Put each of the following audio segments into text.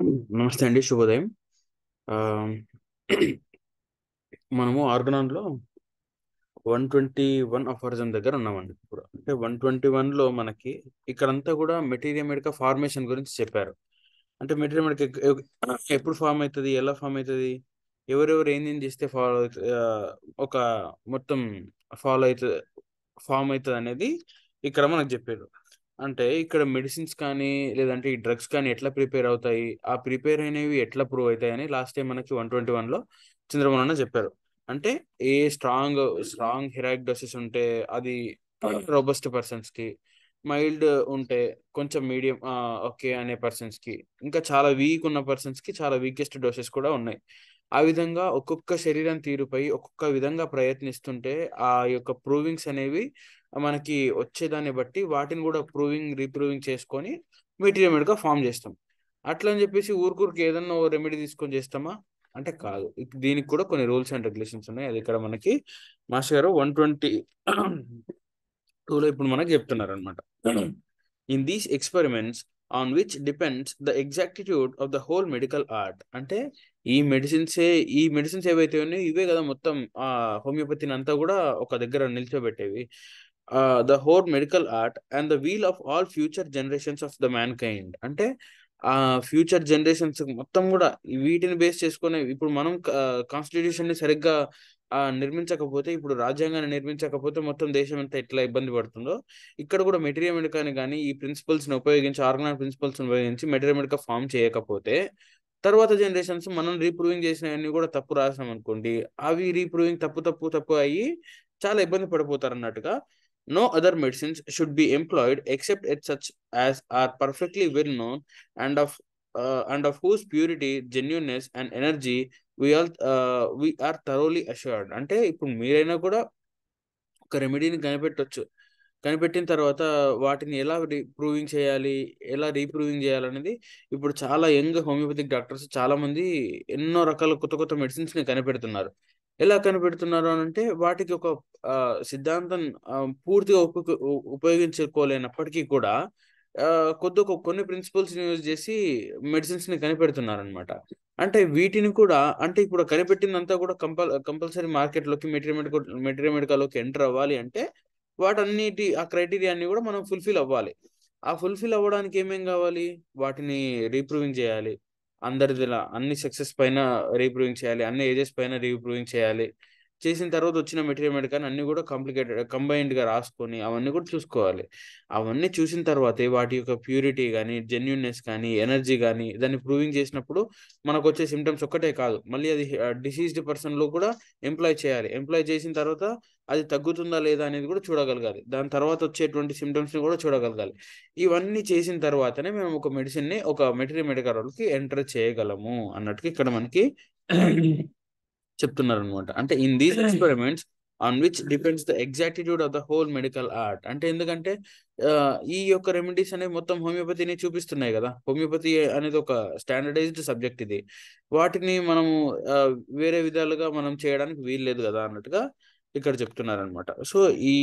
నమస్తే అండి శుభోదయం. ఆ, మనము ఆర్గనాన్లో వన్ ట్వంటీ వన్ అఫర్జన్ దగ్గర ఉన్నామండి ఇప్పుడు. అంటే వన్ ట్వంటీ వన్లో మనకి ఇక్కడంతా కూడా మెటీరియల్ మెడికా ఫార్మేషన్ గురించి చెప్పారు. అంటే మెటీరియల్ మెడికా ఎప్పుడు ఫామ్ అవుతుంది ఎలా ఫామ్ అవుతుంది ఎవరెవరు ఏం చేస్తే ఫాలో అవుతుంది ఒక మొత్తం ఫాలో అవుతుంది ఫామ్ అవుతుంది అనేది ఇక్కడ మనకు చెప్పారు. అంటే ఇక్కడ మెడిసిన్స్ కానీ లేదంటే ఈ డ్రగ్స్ కానీ ఎట్లా ప్రిపేర్ అవుతాయి? ఆ ప్రిపేర్ అయినవి ఎట్లా ప్రూవ్ అవుతాయి అని లాస్ట్ టైం మనకి వన్ ట్వంటీ వన్లో చంద్రమోహన్ అన్న చెప్పారు. అంటే a strong strong heroic doses ఉంటే అది రోబస్ట్ పర్సన్స్కి మైల్డ్ ఉంటే కొంచెం మీడియం ఓకే అనే పర్సన్స్కి ఇంకా చాలా వీక్ ఉన్న పర్సన్స్కి చాలా వీకెస్ట్ డోసెస్ కూడా ఉన్నాయి. ఆ విధంగా ఒక్కొక్క శరీరం తీరుపై ఒక్కొక్క విధంగా ప్రయత్నిస్తుంటే ఆ యొక్క ప్రూవింగ్స్ అనేవి మనకి వచ్చేదాన్ని బట్టి వాటిని కూడా ప్రూవింగ్ రీప్రూవింగ్ చేసుకొని మెటీరియల్గా ఫామ్ చేస్తాం. అట్లా అని చెప్పేసి ఊరికూరికి ఏదన్నా ఓ రెమెడీ తీసుకొని చేస్తామా? అంటే కాదు. దీనికి కూడా కొన్ని రూల్స్ అండ్ రెగ్యులేషన్స్ ఉన్నాయి. అది ఇక్కడ మనకి మాస్టర్ గారు వన్ ట్వంటీ టూలో ఇప్పుడు మనకి చెప్తున్నారు అనమాట in these experiments on which depends the exactitude of the whole medical art అంటే ఈ మెడిసిన్సే ఈ మెడిసిన్స్ ఏవైతే ఉన్నాయో ఇవే కదా మొత్తం ఆ హోమియోపతిని అంతా కూడా ఒక దగ్గర నిల్చోబెట్టేవి. The whole medical art and the weal of all future generations of the mankind అంటే ఆ ఫ్యూచర్ జనరేషన్స్ మొత్తం కూడా వీటిని బేస్ చేసుకునే ఇప్పుడు మనం uh, కాన్స్టిట్యూషన్ని సరిగ్గా uh, నిర్మించకపోతే ఇప్పుడు రాజ్యాంగాన్ని నిర్మించకపోతే మొత్తం దేశం ఎంత ఎట్లా ఇబ్బంది పడుతుందో ఇక్కడ కూడా మెటీరియల్ మెడికాని కానీ ఈ ప్రిన్సిపల్స్ని ఉపయోగించి ఆర్గనైజ్ ప్రిన్సిపల్స్ ఉపయోగించి మెటీరియల్ మెడికా ఫామ్ చేయకపోతే తర్వాత జనరేషన్స్ మనం రీప్రూవింగ్ చేసినవన్నీ కూడా తప్పు రాసాం అనుకోండి అవి రీప్రూవింగ్ తప్పు తప్పు తప్పు అయ్యి చాలా ఇబ్బంది పడిపోతారు అన్నట్టుగా no other medicines should be employed except at such as are perfectly well known and of uh, and of whose purity genuineness and energy we all uh, we are thoroughly assured అంటే ఇప్పుడు మీరైనా కూడా ఒక రెమెడీని కనిపెట్టొచ్చు కనిపెట్టిన తర్వాత వాటిని ఎలా proving చేయాలి ఎలా రీప్రూవింగ్ చేయాలనేది ఇప్పుడు చాలా యంగ్ హోమియోపతిక్ డాక్టర్స్ చాలా మంది ఎన్నో రకాల కొత్త కొత్త మెడిసిన్స్ని కనిపెడుతున్నారు ఎలా కనిపెడుతున్నారు అని అంటే వాటికి ఒక సిద్ధాంతం పూర్తిగా ఉపయోగించుకోలేనప్పటికీ కూడా కొద్ది కొన్ని ప్రిన్సిపల్స్ యూజ్ చేసి మెడిసిన్స్ని కనిపెడుతున్నారు అనమాట అంటే వీటిని కూడా అంటే ఇప్పుడు కనిపెట్టిందంతా కూడా కంపల్ కంపల్సరీ మార్కెట్లోకి మెటీరియల్ మెడికల్ మెటీరియల్ మెడికల్లోకి ఎంటర్ అవ్వాలి అంటే వాటన్నిటి ఆ క్రైటీరియా అన్ని కూడా మనం ఫుల్ఫిల్ అవ్వాలి. ఆ ఫుల్ఫిల్ అవ్వడానికి ఏమేం కావాలి? వాటిని రీప్రూవింగ్ చేయాలి. అందరిదిలా అన్ని సక్సెస్ పైన రీప్రూవింగ్ చేయాలి అన్ని ఏజెస్ పైన రీప్రూవింగ్ చేయాలి. చేసిన తర్వాత వచ్చిన మెటీరియల్ కానీ అన్ని కూడా కాంప్లికేటెడ్ కంబైన్డ్గా రాసుకొని అవన్నీ కూడా చూసుకోవాలి. అవన్నీ చూసిన తర్వాతే వాటి యొక్క ప్యూరిటీ కానీ జెన్యున్నెస్ కానీ ఎనర్జీ కానీ దాన్ని ప్రూవింగ్ చేసినప్పుడు మనకు వచ్చే సిమ్టమ్స్ ఒక్కటే కాదు. మళ్ళీ అది డిసీజ్డ్ పర్సన్లో కూడా ఎంప్లాయ్ చేయాలి. ఎంప్లాయ్ చేసిన తర్వాత అది తగ్గుతుందా లేదా అనేది కూడా చూడగలగాలి. దాని తర్వాత వచ్చేటువంటి సిమ్టమ్స్ని కూడా చూడగలగాలి. ఇవన్నీ చేసిన తర్వాతనే మేము ఒక మెడిసిన్ని ఒక మెటీరియల్ మెడికల్ వాళ్ళకి ఎంటర్ చేయగలము అన్నట్టుగా ఇక్కడ మనకి చెప్తున్నారు అనమాట అంటే in these experiments on which depends the exactitude of the whole medical art అంటే ఎందుకంటే ఈ యొక్క రెమెడీస్ అనేవి మొత్తం హోమియోపతిని చూపిస్తున్నాయి కదా. హోమియోపతి అనేది ఒక స్టాండర్డైజ్డ్ సబ్జెక్ట్ ఇది. వాటిని మనము వేరే విధాలుగా మనం చేయడానికి వీలు లేదు కదా అన్నట్టుగా ఇక్కడ చెప్తున్నారు అనమాట సో ఈ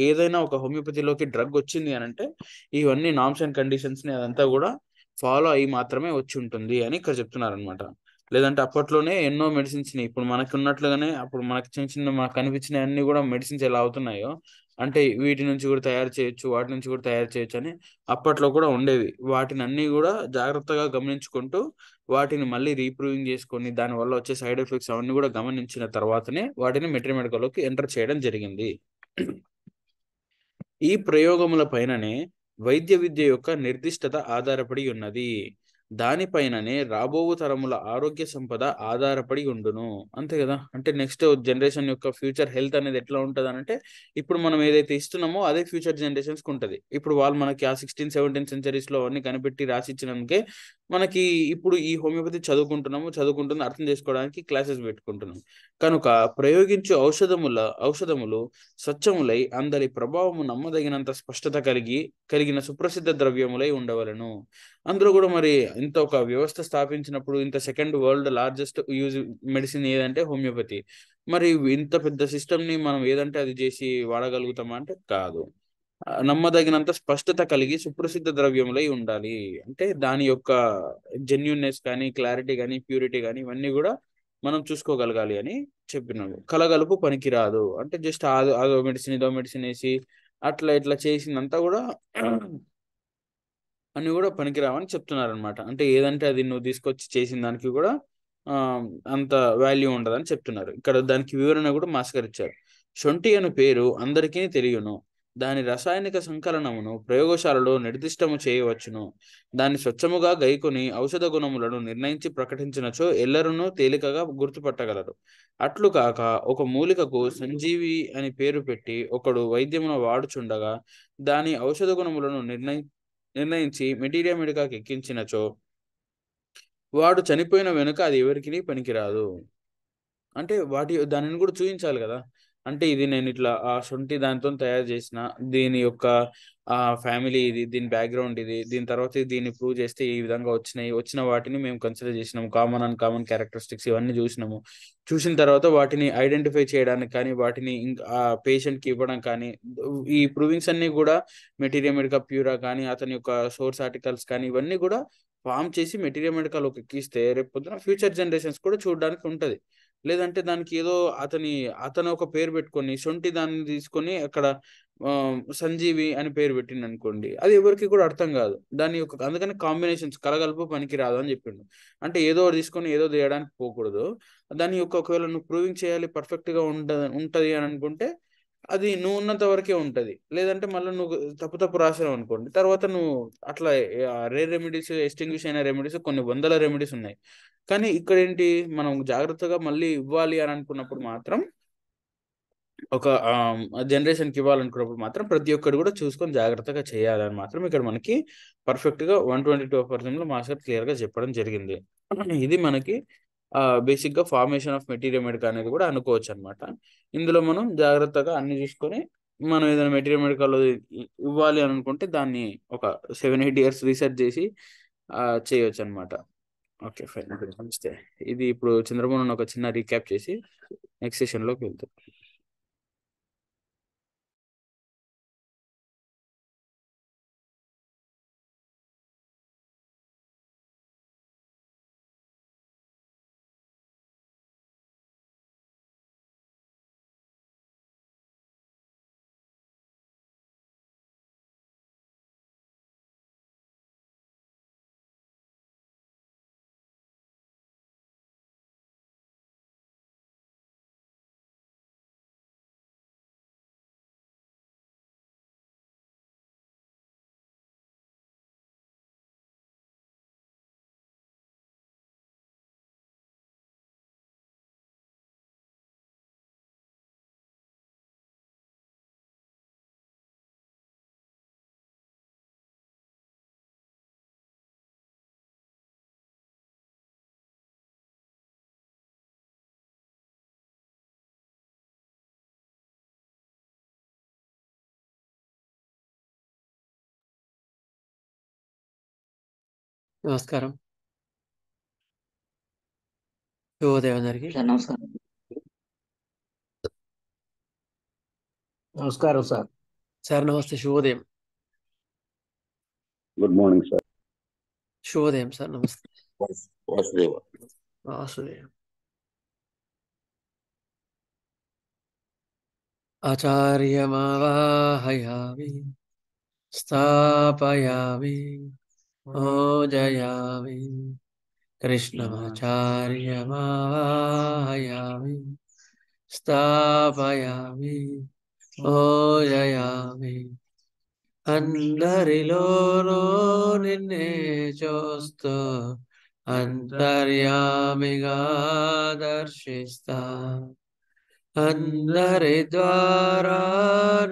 ఏదైనా ఒక హోమియోపతిలోకి డ్రగ్ వచ్చింది అని అంటే ఇవన్నీ నామ్స్ అండ్ కండిషన్స్ని అదంతా కూడా ఫాలో అయ్యి మాత్రమే వచ్చి ఉంటుంది అని ఇక్కడ చెప్తున్నారు అనమాట లేదంటే అప్పట్లోనే ఎన్నో మెడిసిన్స్ని ఇప్పుడు మనకి ఉన్నట్లుగానే అప్పుడు మనకి చిన్న చిన్న మనకు కనిపించిన అన్ని కూడా మెడిసిన్స్ ఎలా అవుతున్నాయో అంటే వీటి నుంచి కూడా తయారు చేయొచ్చు వాటి నుంచి కూడా తయారు చేయొచ్చు అని అప్పట్లో కూడా ఉండేవి వాటిని అన్ని కూడా జాగ్రత్తగా గమనించుకుంటూ వాటిని మళ్ళీ రీప్రూవింగ్ చేసుకొని దాని వల్ల వచ్చే సైడ్ ఎఫెక్ట్స్ అవన్నీ కూడా గమనించిన తర్వాతనే వాటిని మెటీరియల్ ఎంటర్ చేయడం జరిగింది. ఈ ప్రయోగముల పైననే వైద్య విద్య యొక్క నిర్దిష్టత ఆధారపడి ఉన్నది. దానిపైననే రాబోవు తరముల ఆరోగ్య సంపద ఆధారపడి ఉండును. అంతే కదా? అంటే నెక్స్ట్ జనరేషన్ యొక్క ఫ్యూచర్ హెల్త్ అనేది ఎట్లా ఉంటుంది అంటే ఇప్పుడు మనం ఏదైతే ఇస్తున్నామో అదే ఫ్యూచర్ జనరేషన్స్కి ఉంటుంది. ఇప్పుడు వాళ్ళు మనకి ఆ సిక్స్టీన్ సెవెంటీన్ సెంచరీస్లో అన్ని కనిపెట్టి రాసిచ్చినందుకే మనకి ఇప్పుడు ఈ హోమియోపతి చదువుకుంటున్నాము చదువుకుంటున్న అర్థం చేసుకోవడానికి క్లాసెస్ పెట్టుకుంటున్నాం. కనుక ప్రయోగించు ఔషధముల ఔషధములు స్వచ్ఛములై అందరి ప్రభావము నమ్మదగినంత స్పష్టత కలిగి కలిగిన సుప్రసిద్ధ ద్రవ్యములై ఉండవలను. అందులో కూడా మరి ఇంత ఒక వ్యవస్థ స్థాపించినప్పుడు ఇంత second world largest use medicine ఏదంటే హోమియోపతి. మరి ఇంత పెద్ద సిస్టమ్ని మనం ఏదంటే అది చేసి వాడగలుగుతామా అంటే కాదు. నమ్మదగినంత స్పష్టత కలిగి సుప్రసిద్ధ ద్రవ్యములై ఉండాలి. అంటే దాని యొక్క జెన్యున్నెస్ కానీ క్లారిటీ కానీ ప్యూరిటీ కానీ ఇవన్నీ కూడా మనం చూసుకోగలగాలి అని చెప్పినాడు. కలగలుపు పనికిరాదు. అంటే జస్ట్ అదో అదో మెడిసిన్ ఇదో మెడిసిన్ వేసి అట్లా ఇట్లా చేసిందంతా కూడా అన్ని కూడా పనికిరావని చెప్తున్నారు అనమాట అంటే ఏదంటే అది నువ్వు తీసుకొచ్చి చేసిన దానికి కూడా అంత వాల్యూ ఉండదని చెప్తున్నారు. ఇక్కడ దానికి వివరణ కూడా మాస్కర్ ఇచ్చారు. శొంఠి అను పేరు అందరికీ తెలియను. దాని రసాయనిక సంకలనమును ప్రయోగశాలలో నిర్దిష్టము చేయవచ్చును. దాన్ని స్వచ్ఛముగా గైకొని ఔషధ గుణములను నిర్ణయించి ప్రకటించినచో ఎల్లరును తేలికగా గుర్తుపట్టగలరు. అట్లు కాక ఒక మూలికకు సంజీవి అని పేరు పెట్టి ఒకడు వైద్యమును వాడుచుండగా దాని ఔషధ గుణములను నిర్ణయి నిర్ణయించి మెటీరియా మెడికాకి ఎక్కించినచో వాడు చనిపోయిన వెనుక అది ఎవరికి పనికిరాదు. అంటే వాటి దానిని కూడా చూపించాలి కదా. అంటే ఇది నేను ఇట్లా ఆ శొంఠి దానితో తయారు చేసిన దీని యొక్క ఆ ఫ్యామిలీ ఇది దీని బ్యాక్గ్రౌండ్ ఇది దీని తర్వాత దీన్ని ప్రూవ్ చేస్తే ఈ విధంగా వచ్చినాయి. వచ్చిన వాటిని మేము కన్సిడర్ చేసినాము. కామన్ అండ్ కామన్ క్యారెక్టరిస్టిక్స్ ఇవన్నీ చూసినాము. చూసిన తర్వాత వాటిని ఐడెంటిఫై చేయడానికి కానీ వాటిని ఇంకా ఆ పేషెంట్కి ఇవ్వడం కానీ ఈ ప్రూవింగ్స్ అన్ని కూడా మెటీరియల్ మెడికా ప్యూరా కానీ అతని యొక్క సోర్స్ ఆర్టికల్స్ కానీ ఇవన్నీ కూడా ఫామ్ చేసి మెటీరియల్ మెడికల్లోకి ఎక్కిస్తే రేపు పొద్దున ఫ్యూచర్ జనరేషన్స్ కూడా చూడడానికి ఉంటది. లేదంటే దానికి ఏదో అతని అతను ఒక పేరు పెట్టుకొని సొంటి దాన్ని తీసుకొని అక్కడ సంజీవి అని పేరు పెట్టింది అనుకోండి అది ఎవరికి కూడా అర్థం కాదు. దాని యొక్క అందుకని కాంబినేషన్స్ కలగలుపు పనికి రాదు అని చెప్పిండు. అంటే ఏదో తీసుకొని ఏదో చేయడానికి పోకూడదు. దాని యొక్క ఒకవేళ నువ్వు ప్రూవింగ్ చేయాలి పర్ఫెక్ట్గా ఉండ ఉంటది అని అనుకుంటే అది నువ్వు ఉన్నంత వరకే ఉంటది. లేదంటే మళ్ళీ నువ్వు తప్పు తప్పు రాసావు అనుకోండి తర్వాత నువ్వు అట్లా రేర్ రెమెడీస్ ఎస్టింగ్విష్ అయిన రెమెడీస్ కొన్ని వందల రెమెడీస్ ఉన్నాయి. కానీ ఇక్కడ ఏంటి మనం జాగ్రత్తగా మళ్ళీ ఇవ్వాలి అని అనుకున్నప్పుడు మాత్రం ఒక జనరేషన్కి ఇవ్వాలనుకున్నప్పుడు మాత్రం ప్రతి ఒక్కరు కూడా చూసుకొని జాగ్రత్తగా చేయాలని మాత్రం ఇక్కడ మనకి పర్ఫెక్ట్గా వన్ ట్వంటీ టూ పర్సెంట్లో మాస్టర్ క్లియర్గా చెప్పడం జరిగింది. ఇది మనకి బేసిక్గా ఫార్మేషన్ ఆఫ్ మెటీరియల్ మెడికా అనేది కూడా అనుకోవచ్చు అనమాట ఇందులో మనం జాగ్రత్తగా అన్ని చూసుకొని మనం ఏదైనా మెటీరియల్ మెడికల్ ఇవ్వాలి అని అనుకుంటే దాన్ని ఒక సెవెన్ ఎయిట్ ఇయర్స్ రీసెర్చ్ చేసి చేయవచ్చు చేయొచ్చు అనమాట ఓకే ఫైన్. నమస్తే ఇది ఇప్పుడు చంద్రబాబు ఒక చిన్న రీక్యాప్ చేసి నెక్స్ట్ సెషన్లోకి వెళ్తాం. నమస్కారం శుభోదయం అందరికి సార్ నమస్కారం నమస్కారం సార్ సార్ నమస్తే శుభోదయం గుడ్ మార్నింగ్ సార్ శుభోదయం సార్ నమస్తే వాసుదేవ వాసుదేవం ఆచార్యమావాహయామి స్థాపయామి ఓజయామి కృష్ణమాచార్యమాయామి స్థాపయామి ఓజయామి. అందరిలోనూ నిన్నే చూస్తూ అంతర్యామిగా దర్శిస్తా. అందరి ద్వారా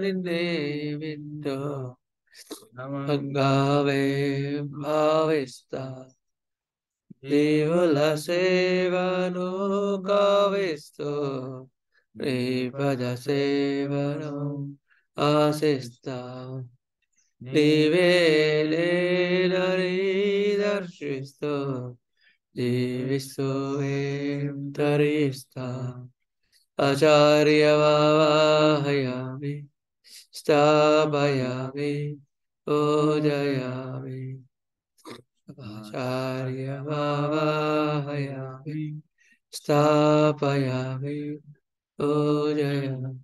నిన్నే వింటూ गावे भाविस्ता। देवलसेवनो गाविस्तो रेपदसेवनो आसिस्ता दिवे लेदर्शिस्तो जीविस्तो तरिस्ता आचार्य वाहयामि स्थापयामि। पूजयामि आचार्यमावाहयामि स्थापयामि। पूजयामि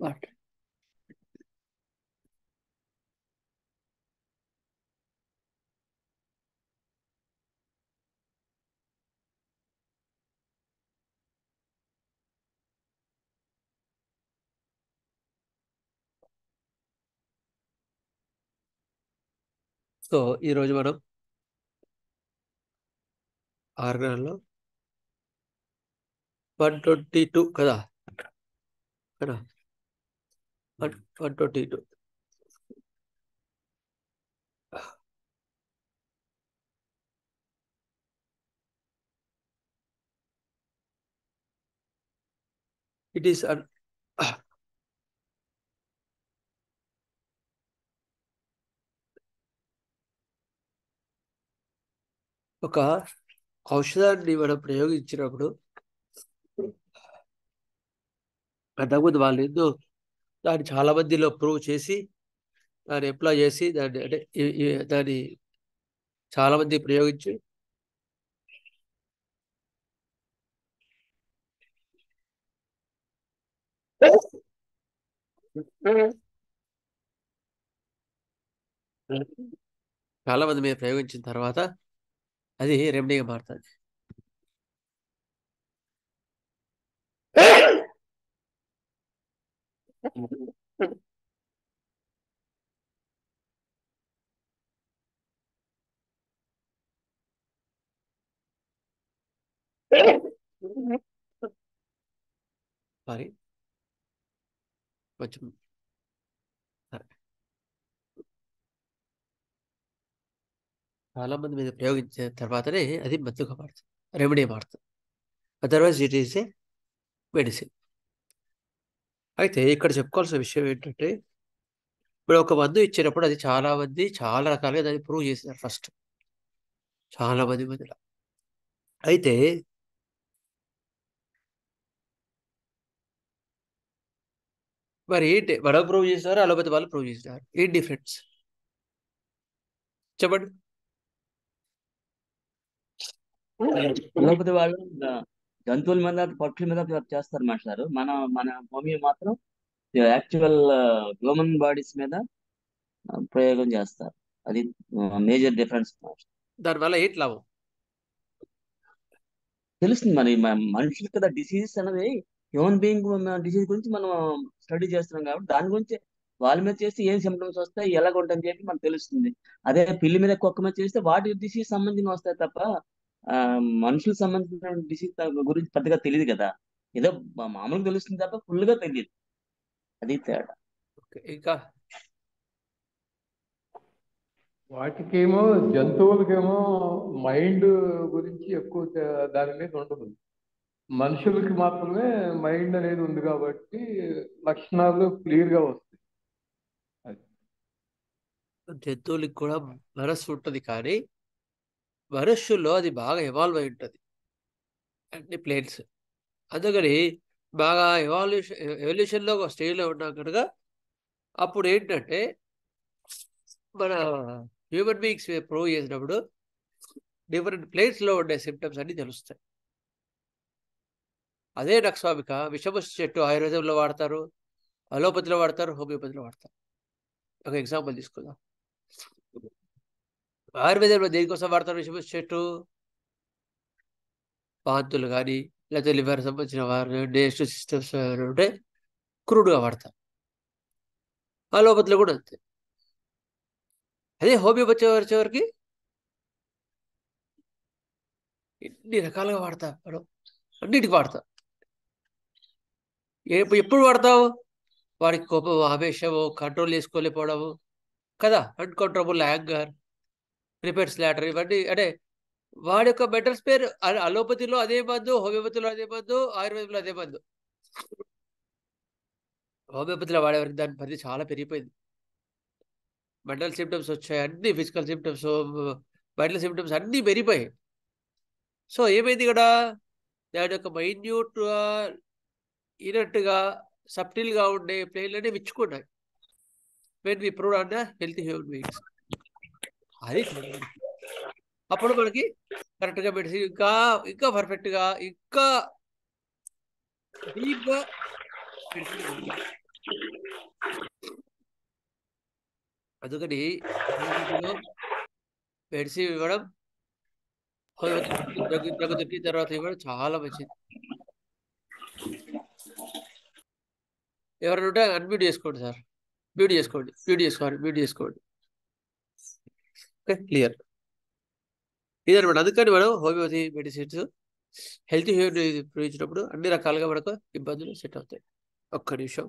What? సో ఈరోజు మనం ఆరు వన్ ట్వంటీ టూ కదా? కదా? One one twenty two. It is an ఒక ఔషధాన్ని మనం ప్రయోగించినప్పుడు అంతకుముందు వాళ్ళు ఎందు దాన్ని చాలా మందిలో ప్రూవ్ చేసి దాన్ని ఎంప్లాయ్ చేసి దాన్ని అంటే దాన్ని చాలా మంది ప్రయోగించి చాలా మంది మీద ప్రయోగించిన తర్వాత అది రెమెడీగా మారుతుంది? సారీ కొంచెం చాలా మంది మీద ప్రయోగించిన తర్వాతనే అది మందుగా మారుతుంది రెమెడీ మారుతుంది. Otherwise it is a medicine అయితే ఇక్కడ చెప్పుకోవాల్సిన విషయం ఏంటంటే ఇప్పుడు ఒక మందు ఇచ్చినప్పుడు అది చాలా మంది చాలా రకాలుగా దాన్ని ప్రూవ్ చేసినారు ఫస్ట్ చాలా మంది మందిలో. అయితే మరి ఏంటి మనం ప్రూవ్ చేసినారు? అలోపతి వాళ్ళు ప్రూవ్ చేసినారు? ఏంటి డిఫరెన్స్ చెప్పండి. తిరుపతి వాళ్ళు జంతువుల మీద పక్షుల మీద చేస్తారు మాస్టారు మన మన భూమి మాత్రం యాక్చువల్ హ్యూమన్ బాడీస్ మీద ప్రయోగం చేస్తారు. అది మేజర్ డిఫరెన్స్ దానివల్ల ఏంటి లాభం? తెలుస్తుంది మరి మనుషులు కదా డిసీజ్ అనేది హ్యూమన్ బీయింగ్ డిసీజ్ గురించి మనం స్టడీ చేస్తున్నాం కాబట్టి దాని గురించి వాళ్ళ మీద చేస్తే ఏం సిమ్టమ్స్ వస్తాయి ఎలాగ ఉంటాయని చెప్పి మనకు తెలుస్తుంది. అదే పిల్లి మీద కుక్క మీద చేస్తే వాటి డిసీజ్ సంబంధించిన వస్తాయి తప్ప మనుషులకు సంబంధించిన డిసీజ్ గురించి పెద్దగా తెలియదు కదా. ఏదో మా- మామూలుగా తెలుస్తుంది తప్ప full గా తెలియదు అది తేడా. ఓకే, ఇంకా? వాటికేమో జంతువులకేమో మైండ్ గురించి ఎక్కువ దాని మీద ఉండదు. మనుషులకి మాత్రమే మైండ్ అనేది ఉంది కాబట్టి లక్షణాలు క్లియర్గా వస్తాయి. జంతువులకి కూడా మనస్సు ఉంటుంది కానీ మనుష్యుల్లో అది బాగా ఇవాల్వ్ అయి ఉంటుంది. అన్ని ప్లేన్స్ అందుకని బాగా ఇవాల్యూషన్ ఎవల్యూషన్లో ఒక స్టేజ్లో ఉన్నాం కనుక అప్పుడు ఏంటంటే మన హ్యూమన్ బీయింగ్స్ ప్రూవ్ చేసినప్పుడు డిఫరెంట్ ప్లేన్స్లో ఉండే సిమ్టమ్స్ అన్ని తెలుస్తాయి. అదే నక్స్వామిక విషమస్ చెట్టు ఆయుర్వేదంలో వాడతారు అలోపతిలో వాడతారు హోమియోపతిలో వాడతారు. ఒక ఎగ్జాంపుల్ తీసుకుందాం. ఆయుర్వేదంలో దేనికోసం వాడతారు విషమస్ చెట్టు? వాంతులు కానీ లేకపోతే లివర్ సంబంధించిన వారు డైజెస్టివ్ సిస్టమ్స్ ఉంటే క్రూడ్గా వాడతారు. అలోపతిలో కూడా అంతే. అదే హోమియోపతి వచ్చేవరకు ఎన్ని రకాలుగా వాడతా మనం అన్నిటికి వాడతాం ఎప్పుడు వాడతావు? వాడికి కోపం ఆవేశము కంట్రోల్ చేసుకోలేకపోవడము కదా. Uncontrollable anger. ప్రిపేర్ స్లాటర్ ఇవన్నీ అంటే వాడి యొక్క మెంటల్ స్పేర్ అలోపతిలో అదే మందు హోమియోపతిలో అదే మందు ఆయుర్వేదంలో అదే మందు హోమియోపతిలో వాడేవారికి దాని పరిధి చాలా పెరిగిపోయింది. మెంటల్ సిమ్టమ్స్ వచ్చాయి అన్ని ఫిజికల్ సిమ్టమ్స్ మెంటల్ సిమ్టమ్స్ అన్నీ పెరిగిపోయాయి. సో ఏమైంది ఇక్కడ? దాని యొక్క మైన్యూట్ ఇనట్టుగా సబ్టిల్గా ఉండే ప్లేన్లన్నీ విచ్చుకున్నాయి. When we prove on the healthy human beings అది అప్పుడు మనకి కరెక్ట్గా మెడిసిన్ ఇంకా ఇంకా పర్ఫెక్ట్గా ఇంకా డీప్గా మెడిసిన్ అందుకని పెడిసి మెడిసిన్ ఇవ్వడం హోమియోపతి దగ్గు తర్వాత ఇవ్వడం చాలా మంచిది. ఎవరైనా ఉంటే అన్మ్యూట్ చేసుకోండి సార్. మ్యూట్ చేసుకోండి. మ్యూట్ చేసుకోండి. మ్యూట్ చేసుకోండి. Okay clear. ఇదనమాట అందుకని మనం హోమియోపతి మెడిసిన్స్ హెల్త్ హ్యూమన్ ప్రయోగించినప్పుడు అన్ని రకాలుగా మనకు ఇబ్బందులు సెట్ అవుతాయి. ఒక్క నిమిషం.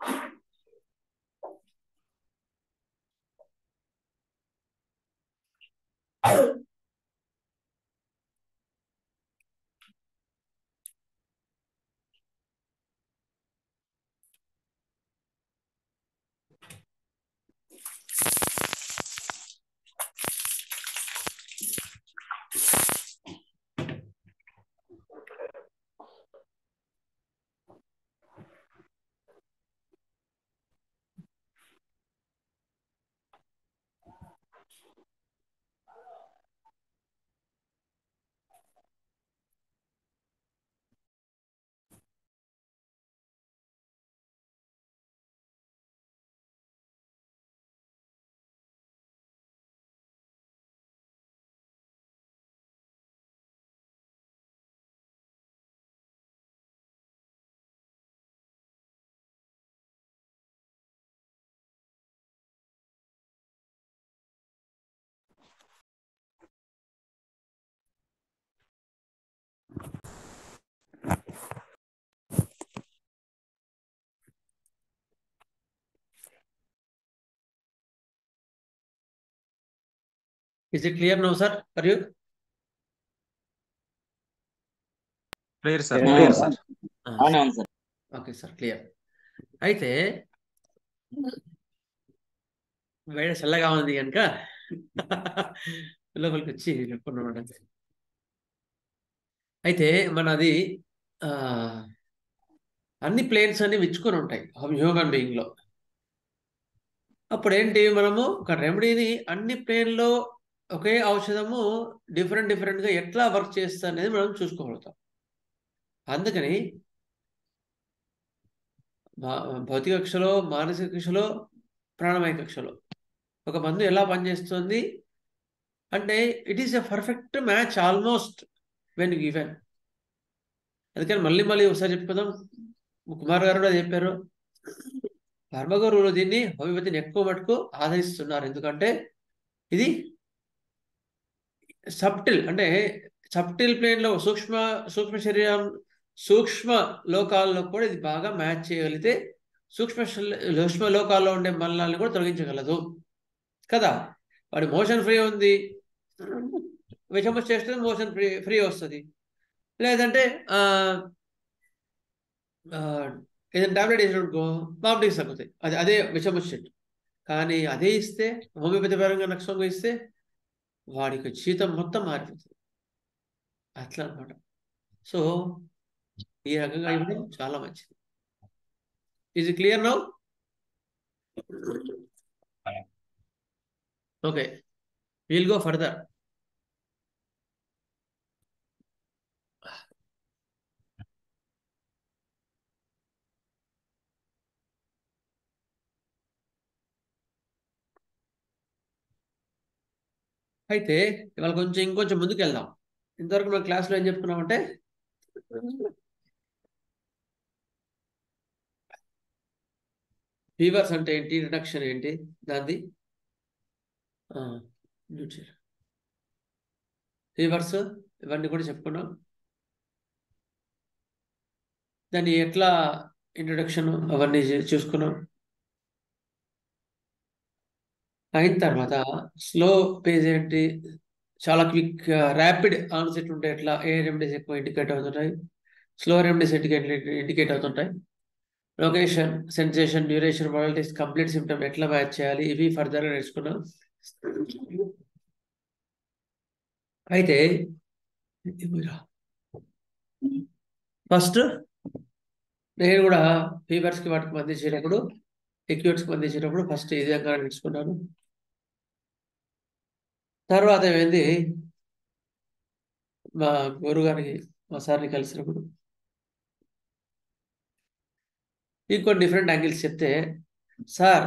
Is it clear no sir for you clear sir. Clear okay sir clear అయితే బయట చల్లగా ఉంది కనుక లోపలికి వచ్చి చెప్పుకున్నాం అయితే మనది అన్ని ప్లేన్స్ అన్ని విచ్చుకొని ఉంటాయి. హ్యూమన్ బీయింగ్లో. అప్పుడు ఏంటి మనము ఒక రెమెడీని అన్ని ప్లేన్లో ఒకే ఔషధము డిఫరెంట్ డిఫరెంట్గా ఎట్లా వర్క్ చేస్తా అనేది మనం చూసుకోగలుగుతాం. అందుకని భౌతిక కక్షలో మానసిక కక్షలో ప్రాణమయ కక్షలో ఒక మందు ఎలా పనిచేస్తుంది అంటే it is a perfect match almost when given అందుకని మళ్ళీ మళ్ళీ ఒకసారి చెప్పుకుందాం. కుమార్ గారు కూడా చెప్పారు. ధర్మగురువులు దీన్ని హోమియోపతిని ఎక్కువ మటుకు ఆదరిస్తున్నారు. ఎందుకంటే ఇది సబ్టిల్ అంటే సబ్టిల్ ప్లేన్లో సూక్ష్మ సూక్ష్మ శరీరం సూక్ష్మ లోకాల్లో కూడా ఇది బాగా మ్యాచ్ చేయగలిగితే సూక్ష్మ సూక్ష్మ లోకాల్లో ఉండే మలనాలను కూడా తొలగించగలదు. కదా? వాడి మోషన్ ఫ్రీ ఉంది. విషమ చేస్తే మోషన్ ఫ్రీ ఫ్రీ వస్తుంది. లేదంటే ఏదైనా టాబ్లెట్ వేసినట్టుకో వామిటింగ్స్ తగ్గుతాయి. అది అదే విషమ చెట్టు. కానీ అదే ఇస్తే హోమియోపతి పరంగా నక్షంగా ఇస్తే వాడికి జీతం మొత్తం మారిపోతుంది. అట్లా అనమాట సో ఈ రకంగా ఇవ్వడం చాలా మంచిది. ఇది clear now okay will go further అయితే ఇవాళ కొంచెం ఇంకొంచెం ముందుకు వెళ్దాం ఇంతవరకు మన క్లాస్లో ఏం చెప్పుకున్నామంటే ఫీవర్స్ అంటే ఏంటి? రిడక్షన్ ఏంటి? దాన్ని ఫీవర్స్ ఇవన్నీ కూడా చెప్పుకున్నాం. దాన్ని ఎట్లా ఇంట్రొడక్షన్ అవన్నీ చూసుకున్నాం. అయిన తర్వాత స్లో పేజ్ ఏంటి? చాలా క్విక్ ర్యాపిడ్ ఆన్సెట్ ఉంటే ఎట్లా? ఏ రెమెడీస్ ఎక్కువ ఇండికేట్ అవుతుంటాయి? స్లో రెమెడీస్ ఇండికేట్ ఇండికేట్ అవుతుంటాయి? Location sensation duration modalities complete symptom ఎట్లా మ్యాచ్ చేయాలి? ఇవి ఫర్దర్గా నేర్చుకున్నాం. అయితే ఫస్ట్ నేను కూడా ఫీవర్స్కి వాటికి అందించేటప్పుడు ఎక్యూట్స్ అందించేటప్పుడు ఫస్ట్ ఈ విధంగా నేర్చుకున్నాను తర్వాత ఏమైంది? మా గురుగారికి మా సార్ని కలిసినప్పుడు. ఇంకో డిఫరెంట్ యాంగిల్స్ చెప్తే సార్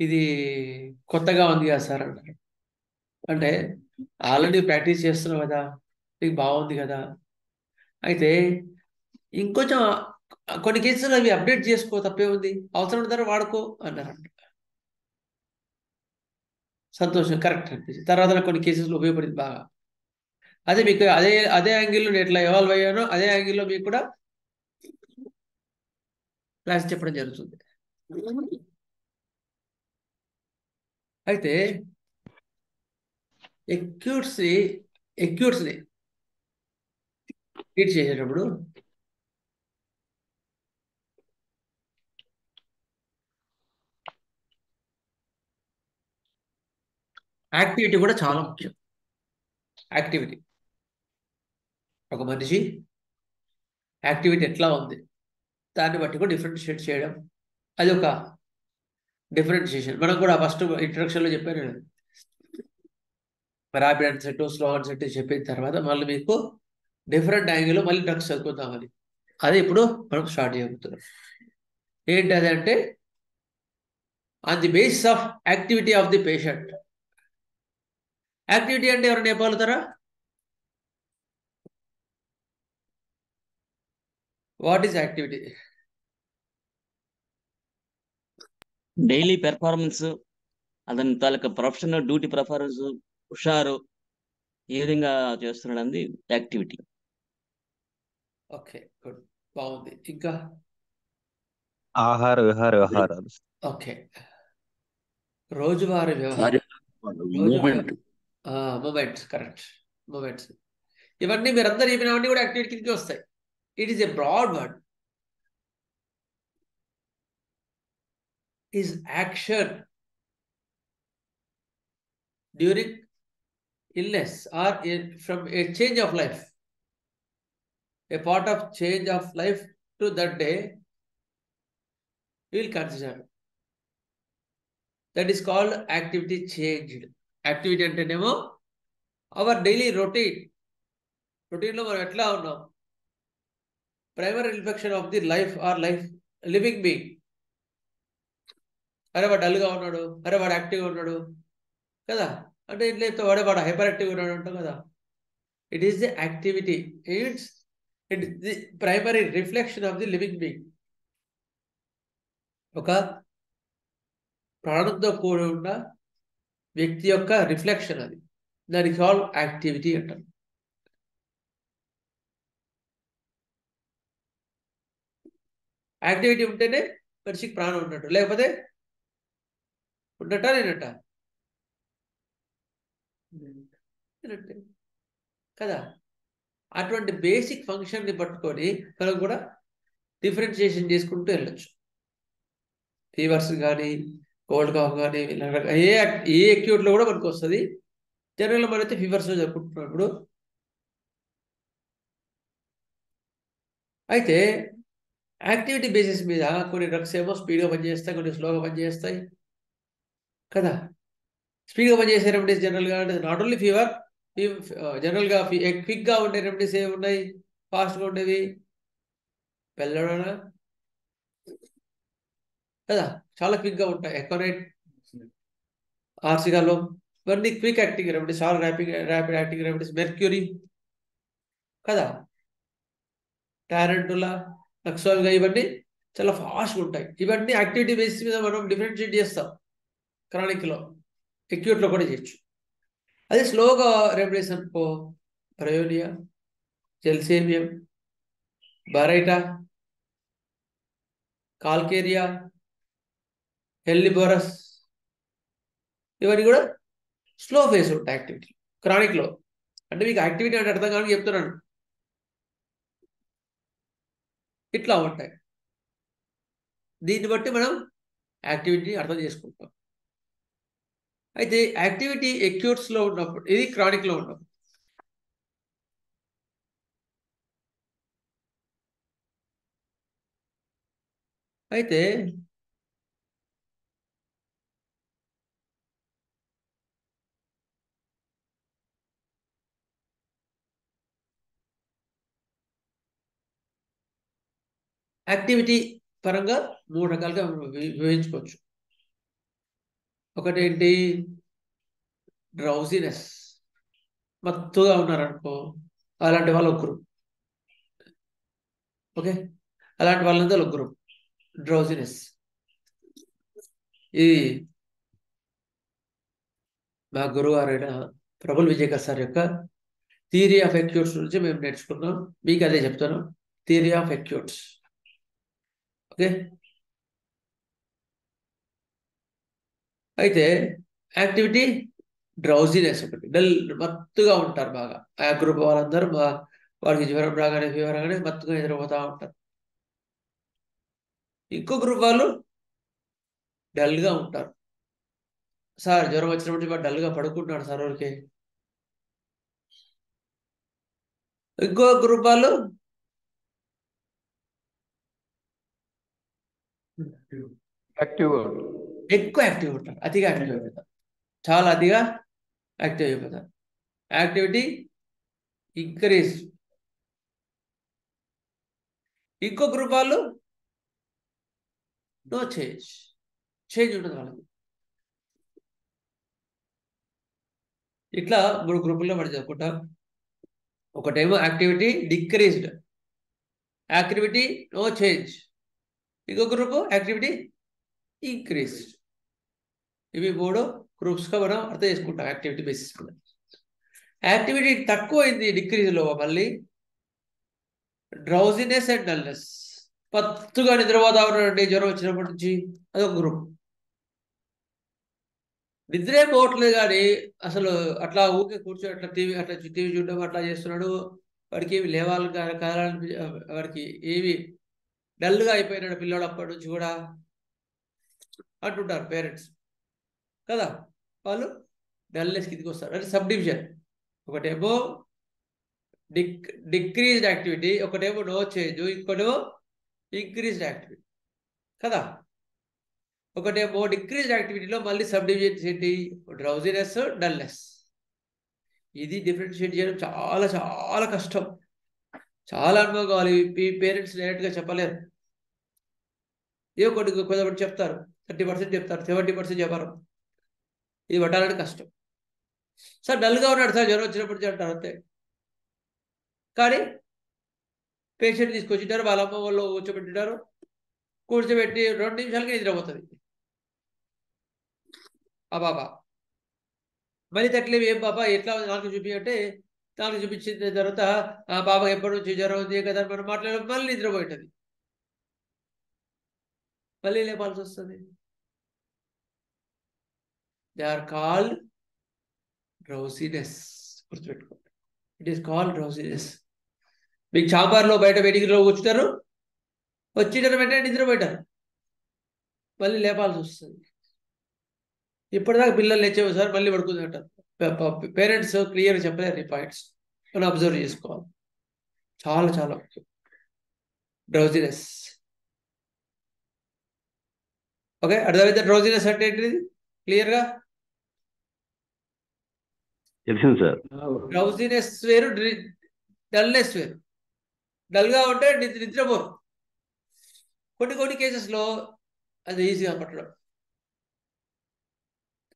ఇది కొత్తగా ఉంది కదా సార్ అన్నారు అంటే ఆల్రెడీ ప్రాక్టీస్ చేస్తున్నావు కదా నీకు బాగుంది కదా. అయితే ఇంకొంచెం కొన్ని కేసులు అవి అప్డేట్ చేసుకో తప్పే ఉంది. అవసరం ఉంటారో వాడుకో అన్నారంట సంతోషం కరెక్ట్ అనిపించింది. తర్వాత కొన్ని కేసెస్లో ఉపయోగపడింది బాగా. అదే మీకు అదే అదే యాంగిల్లో నేను ఎట్లా ఎవాల్వ్ అయ్యానో అదే యాంగిల్లో మీకు కూడా క్లాస్ చెప్పడం జరుగుతుంది. అయితే ఎక్యూట్స్ని ఎక్యూట్స్ని ట్రీట్ చేసేటప్పుడు యాక్టివిటీ కూడా చాలా ముఖ్యం. యాక్టివిటీ ఒక మనిషి యాక్టివిటీ ఎట్లా ఉంది? దాన్ని బట్టి కూడా డిఫరెన్షియేట్ చేయడం. అది ఒక డిఫరెన్షియేషన్ మనం కూడా ఫస్ట్ ఇంట్రడక్షన్లో చెప్పాను నేను rapid onset slow onset చెప్పిన తర్వాత మళ్ళీ మీకు డిఫరెంట్ యాంగిల్లో మళ్ళీ డ్రగ్స్ చదువుకుందామని. అదే ఇప్పుడు మనం స్టార్ట్ చేయబోతున్నాం. ఏంటి అది అంటే on the basis of activity of the patient activity అంటే ఎవరైనా చెప్పగలుగుతారా what is activity daily performance అతని తాలూకా ప్రొఫెషనల్ డ్యూటీ పెర్ఫార్మెన్స్ హుషారు ఏ విధంగా చేస్తున్నాడు అంది యాక్టివిటీ ఓకే గుడ్ బాగుంది. ఇంకా? ఆహార విహార వ్యవహారాలు ఓకే రోజువారీ వ్యవహారం. మూమెంట్ మూమెంట్స్ కరెక్ట్ మూమెంట్స్ ఇవన్నీ మీరందరూ చెప్పినవన్నీ కూడా యాక్టివిటీ కిందకి వస్తాయి it is a broad word is action during illness or from a change of life a part of change of life to that day, you will consider. That is called activity changed. Activity అంటేనేమో our daily routine రొటీన్లో మనం ఎట్లా ఉన్నాం? Primary reflection of the life or life living being అరే వాడు డల్గా ఉన్నాడు అరే వాడు యాక్టివ్గా ఉన్నాడు కదా? అంటే ఇట్లా వాడే వాడు హైపర్ యాక్టివ్గా ఉన్నాడు అంటాం కదా? It is the activity it's it the primary reflection of the living being ఒక ప్రాణంతో కూడి ఉన్న వ్యక్తి యొక్క రిఫ్లెక్షన్ అది. దానికి ఆల్ యాక్టివిటీ అంటారు. యాక్టివిటీ ఉంటేనే మనిషికి ప్రాణం ఉన్నట్టు. లేకపోతే ఉండటా లేనట కదా? అటువంటి బేసిక్ ఫంక్షన్ని పట్టుకొని మనం కూడా డిఫరెన్షియేషన్ చేసుకుంటూ వెళ్ళొచ్చు. ఫీవర్స్ కానీ కోల్డ్ కాఫ్ కానీ ఏ ఏ అక్యూట్లో కూడా మనకు వస్తుంది జనరల్గా అయితే ఫీవర్స్ జరుపుకుంటున్నాం ఇప్పుడు అయితే యాక్టివిటీ బేసిస్ మీద కొన్ని డ్రగ్స్ ఏమో స్పీడ్గా పనిచేస్తాయి కొన్ని స్లోగా పనిచేస్తాయి. కదా? స్పీడ్గా పనిచేసే రెమెడీస్ జనరల్గా అంటే నాట్ ఓన్లీ ఫీవర్ జనరల్గా క్విక్గా ఉండే రెమెడీస్ ఏమి ఉన్నాయి ఫాస్ట్గా ఉండేవి? బెల్లడోనా కదా? చాలా క్విక్గా ఉంటాయి. ఎకోనైట్ ఆర్సిగాలో ఇవన్నీ క్విక్ యాక్టింగ్ రెమెడీస్ చాలా rapid rapid acting remedies. Mercury కదా? టారెంటులా నక్సోల్గా ఇవన్నీ చాలా ఫాస్ట్గా ఉంటాయి. ఇవన్నీ యాక్టివిటీ బేసిస్ మీద మనం డిఫరెన్షియేట్ చేస్తాం. క్రానిక్లో ఎక్యూట్లో కూడా చేయొచ్చు. అదే స్లోగా రెమెడీస్ అనుకో. ప్రయోనియా జెల్సేమియం బరైటా కాల్కేరియా హెల్లిబోరస్ ఇవన్నీ కూడా స్లో ఫేస్ ఉంటాయి యాక్టివిటీ. క్రానిక్లో. అంటే మీకు యాక్టివిటీ అంటే అర్థం కానీ చెప్తున్నాను. ఇట్లా ఉంటాయి. దీన్ని బట్టి మనం యాక్టివిటీని అర్థం చేసుకుంటాం. అయితే యాక్టివిటీ ఎక్యూట్స్లో ఉన్నప్పుడు ఇది క్రానిక్లో ఉన్నప్పుడు. అయితే యాక్టివిటీ పరంగా మూడు రకాలుగా మనం విభజించుకోవచ్చు. ఒకటేంటి? డ్రౌజీనెస్ మత్తుగా ఉన్నారనుకో అలాంటి వాళ్ళు ఒక గ్రూప్ ఓకే? అలాంటి వాళ్ళంతా ఒక గ్రూప్ డ్రౌజినెస్ ఇది మా గురువు గారైన విజయకర్ సార్ యొక్క థియరీ ఆఫ్ ఎక్యూట్స్ నుంచి మేము నేర్చుకున్నాం. మీకు అదే చెప్తాను. థియరీ ఆఫ్ ఎక్యూట్స్ ఓకే అయితే యాక్టివిటీ డ్రౌజీనెస్ ఒకటి. డల్ మత్తుగా ఉంటారు బాగా. ఆ గ్రూప్ వాళ్ళందరూ బా వాళ్ళకి జ్వరం రాగానే ఫీవర్ రాగానే మత్తుగా నిద్రపోతూ ఉంటారు. ఇంకో గ్రూప్ వాళ్ళు డల్గా ఉంటారు. సార్ జ్వరం వచ్చినప్పుడు వాడు డల్గా పడుకుంటున్నాడు సార్ ఊరికే. ఇంకో గ్రూప్ వాళ్ళు యాక్టివ్ ఎక్కువ యాక్టివ్ ఉంటారు అతిగా యాక్టివ్ అయిపోతారు చాలా అతిగా యాక్టివ్ అయిపోతారు యాక్టివిటీ ఇంక్రీజ్ ఇంకో గ్రూప్ వాళ్ళు నో చేంజ్ చేంజ్ ఉండదు వాళ్ళకి. ఇట్లా మూడు గ్రూపుల్లో మనం చదువుకుంటాం. ఒకటేమో activity decreased activity no change ఇంకో గ్రూపు యాక్టివిటీ ఇంక్రీస్డ్ ఇవి మూడు గ్రూప్స్గా మనం అర్థం చేసుకుంటాం యాక్టివిటీ బేసిస్ మీద. యాక్టివిటీ తక్కువైంది డిక్రీజ్లో మళ్ళీ? డ్రౌజినెస్ అండ్ డల్నెస్ పత్తుగా నిద్రపోతా జ్వరం వచ్చినప్పటి నుంచి అదొక గ్రూప్ నిద్రే పోవట్లేదు కానీ అసలు అట్లా ఊరికే కూర్చొని అట్లా టీవీ అట్లా టీవీ చూడడం అట్లా చేస్తున్నాడు. వాడికి ఏమి లేవాలి కదలాలని వాడికి ఏమి డల్గా అయిపోయినాడు పిల్లోడు అప్పటి నుంచి కూడా. అంటుంటారు పేరెంట్స్. కదా? వాళ్ళు డల్నెస్ కిందికి వస్తారు. అంటే సబ్ డివిజన్. ఒకటేమో డిక్ డిక్రీజ్డ్ యాక్టివిటీ ఒకటేమో నో చేంజ్ ఇంకోటేమో ఇంక్రీజ్డ్ యాక్టివిటీ. కదా? ఒకటేమో డిక్రీజ్డ్ యాక్టివిటీలో మళ్ళీ సబ్ డివిజన్స్ ఏంటి? Drowsiness dullness. ఇది డిఫరెన్షియేట్ చేయడం చాలా చాలా కష్టం. చాలా అనుభవం కావాలి. ఈ పేరెంట్స్ డైరెక్ట్గా చెప్పలేరు. ఏ కొన్ని కొంతమంది చెప్తారు. థర్టీ పర్సెంట్ చెప్తారు సెవెంటీ పర్సెంట్ చెప్పారు. ఇది పట్టాలంటే కష్టం. సార్ డల్గా ఉన్నాడు సార్ జ్వరం వచ్చినప్పుడు అంటారు అంతే. కానీ పేషెంట్ తీసుకొచ్చింటారు వాళ్ళ అమ్మ వాళ్ళు కూర్చోబెట్టినారు కూర్చోబెట్టి రెండు నిమిషాలకి నిద్రపోతుంది. ఆ బాబా మళ్ళీ తట్లేవి ఏం బాబా ఎట్లా నాకు చూపి అంటే నాకు చూపించిన తర్వాత ఆ బాబా ఎప్పటి నుంచి జ్వరం ఉంది కదా మనం మాట్లాడే మళ్ళీ నిద్రపోయింటది. మళ్ళీ లేపాల్సి వస్తుంది. దే ఆర్ కాల్డ్ డ్రౌసీనెస్ గుర్తుపెట్టుకోండి. ఇట్ ఈస్ కాల్డ్ డ్రౌసీనెస్ మీకు చాంబార్లో బయట వెడిగిలో వచ్చుతారు వచ్చిన వెంటనే నిద్రపోయారు మళ్ళీ లేపాల్సి వస్తుంది. ఇప్పటిదాకా పిల్లలు లేచేవి సార్ మళ్ళీ పడుకుంది అంటారు పేరెంట్స్ క్లియర్ చెప్పలేరు ఈ పాయింట్స్. మనం అబ్జర్వ్ చేసుకోవాలి. చాలా చాలా ముఖ్యం. డ్రౌజినెస్ ఓకే అర్థమైతే డ్రౌజినెస్ అంటే ఏంటిది? క్లియర్గా? తెలిసింది సార్. డ్రౌజీనెస్ వేరు డల్నెస్ వేరు. డల్గా ఉంటే నిద్ర నిద్రపోరు. కొన్ని కొన్ని కేసెస్లో అది ఈజీగా పట్టడం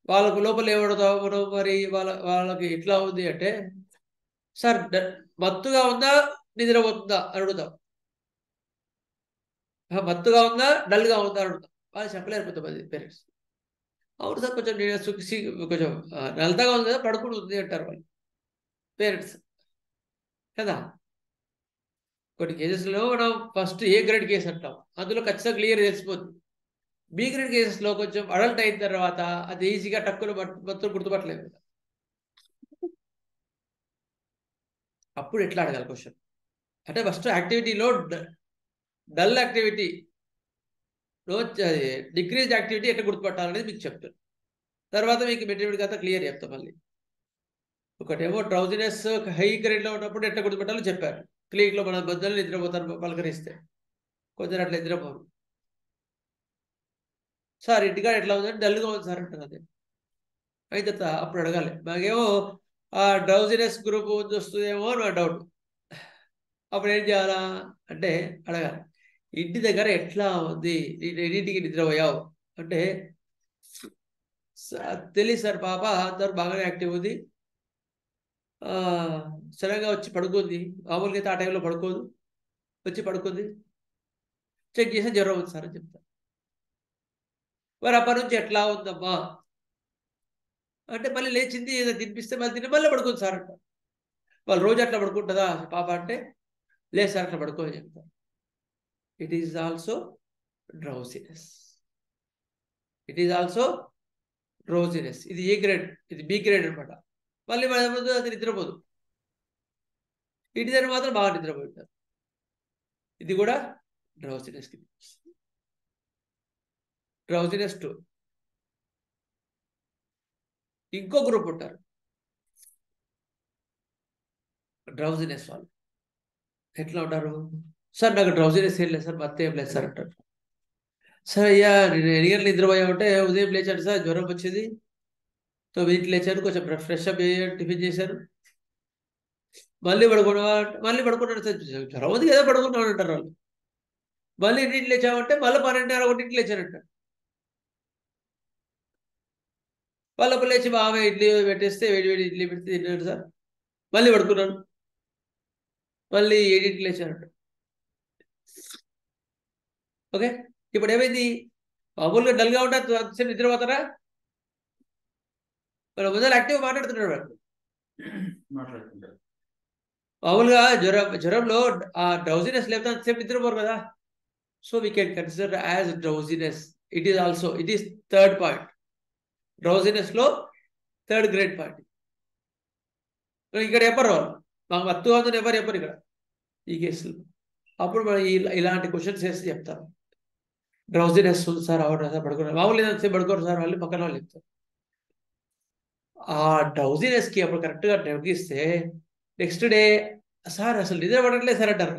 వాళ్ళకు లోపల ఏమడుతావు మనం మరి వాళ్ళ వాళ్ళకి ఎట్లా ఉంది అంటే సార్ మత్తుగా ఉందా నిద్రపోతుందా? అని అడుగుతాం. మత్తుగా ఉందా డల్గా ఉందా? అని అడుగుతాం. వాళ్ళు చెప్పలేరు కొంతమంది పేరెంట్స్. అవును సార్ కొంచెం నేను సుఖి కొంచెం ఆ, నలతగా ఉంది కదా పడుకుని ఉంది అంటారు వాళ్ళు. పేరెంట్స్. కదా? కొన్ని కేసెస్లో మనం ఫస్ట్ ఏ గ్రేడ్ కేసు అంటాం. అందులో ఖచ్చితంగా క్లియర్ తెలిసిపోతుంది బి గ్రేడ్ కేసెస్లో కొంచెం అడల్ట్ అయిన తర్వాత అది ఈజీగా టక్కులు మొత్తం గుర్తుపట్టలేదు కదా. అప్పుడు ఎట్లా అడగాలి క్వశ్చన్? అంటే first యాక్టివిటీలో dull activity no decrease activity ఎట్లా గుర్తుపట్టాలనేది మీకు చెప్తాను. తర్వాత మీకు మెటీరియల్ అంతా క్లియర్ చెప్తాం మళ్ళీ. ఒకటేమో డ్రౌజినెస్ హై గ్రేడ్లో ఉన్నప్పుడు ఎట్లా గుర్తుపెట్టాలో చెప్పారు. క్లినిక్లో మన బద్దలు నిద్రపోతారు పలకరిస్తే. కొంచెం అట్లా నిద్రపోరు. సార్ ఇంటికాడ ఎట్లా ఉందంటే డల్గా ఉంది సార్ అంటారు అదే అయితే అప్పుడు అడగాలి. మాకేమో ఆ డ్రౌజినెస్ గ్రూప్ ఉంది వస్తుందేమో అని డౌట్ అప్పుడు ఏం చేయాలా అంటే అడగాలి. ఇంటి దగ్గర ఎట్లా ఉంది? ఎన్నింటికి నిద్రపోయావు అంటే తెలియదు సార్ పాప అందరు బాగానే యాక్టివ్ ఉంది. ఆ, సడన్గా వచ్చి పడుకుంది. మామూలుగా అయితే ఆ టైంలో పడుకోదు. వచ్చి పడుకుంది. చెక్ చేసి జ్వరం ఉంది సార్ అని చెప్తా. మరి అప్పటి నుంచి ఎట్లా ఉందమ్మా? అంటే మళ్ళీ లేచింది ఏదో తినిపిస్తే మళ్ళీ తిని మళ్ళీ పడుకుంది సార్ అంట. వాళ్ళు రోజు అట్లా పడుకుంటుందా? పాప అంటే లేదు సార్ అట్లా పడుకోని చెప్తారు it is also drowsiness it is also drowsiness ఇది ఏ గ్రేడ్ ఇది బి గ్రేడ్ అనమాట మళ్ళీ మన ముందు అది నిద్రపోదు. ఇటు దగ్గర మాత్రం బాగా నిద్రపోతారు ఇది కూడా డ్రౌసినెస్ కింద. డ్రౌజినెస్ టూ ఇంకో గ్రూప్ ఉంటారు. డ్రౌజినెస్ వాళ్ళు. ఎట్లా ఉంటారు? సార్ నాకు డ్రౌజినెస్ వేసి లేదు సార్ మత్త ఏం లేదు సార్ అంటారు. సార్ అయ్యా నేను ఎన్ని గంటలు నిద్రపోయా ఉంటే ఉదయం లేచాడు సార్ జ్వరం వచ్చింది. తొమ్మిదింటి లేచాను కొంచెం ఫ్రెష్ అప్ అయ్యాను టిఫిన్ చేశాను. మళ్ళీ పడుకున్నా మళ్ళీ పడుకున్నాడు సార్ జ్వరం ఉంది కదా పడుకున్నాడు అంటారు వాళ్ళు. మళ్ళీ ఎన్నింటి లేచామంటే మళ్ళీ పన్నెండున్నర ఒకటింటికి లేచారంట వాళ్ళప్పుడు లేచి బాగా ఇడ్లీ పెట్టేస్తే వేడి వేడి ఇడ్లీ పెడితే తిన్నాడు సార్. మళ్ళీ పడుకున్నాను. మళ్ళీ ఏడింటికి లేచానంట ఓకే? ఇప్పుడు ఏమైంది? మామూలుగా డల్గా ఉంటా అంతసేపు నిద్రపోతారా? మరి మొదలు యాక్టివ్ మాట్లాడుతున్నాడు వాడు. మాట్లాడుకుంటారు మామూలుగా జ్వరం జ్వరంలో ఆ డ్రౌజినెస్ లేకపోతే అంతసేపు నిద్రపోరు కదా. So we can consider as drowsiness it is also it is third point డ్రౌజినెస్లో third grade point ఇక్కడ చెప్పరు వాళ్ళు. మాకు మత్తు ఉందని ఎవరు చెప్పరు ఇక్కడ ఈ కేసులో అప్పుడు మనం ఇలా- ఇలాంటి క్వశ్చన్స్ వేసి చెప్తారు. డ్రౌజీనెస్ ఉంది సార్ అవును సార్ పడుకున్నారు మామూలు ఎంతసేపు పడుకోరు సార్ వాళ్ళు పక్కన వాళ్ళు చెప్తారు. ఆ డ్రౌజీనెస్కి అప్పుడు కరెక్ట్గా గా నెక్స్ట్ డే సార్ అసలు నిద్ర పడట్లేదు సార్ అంటారు.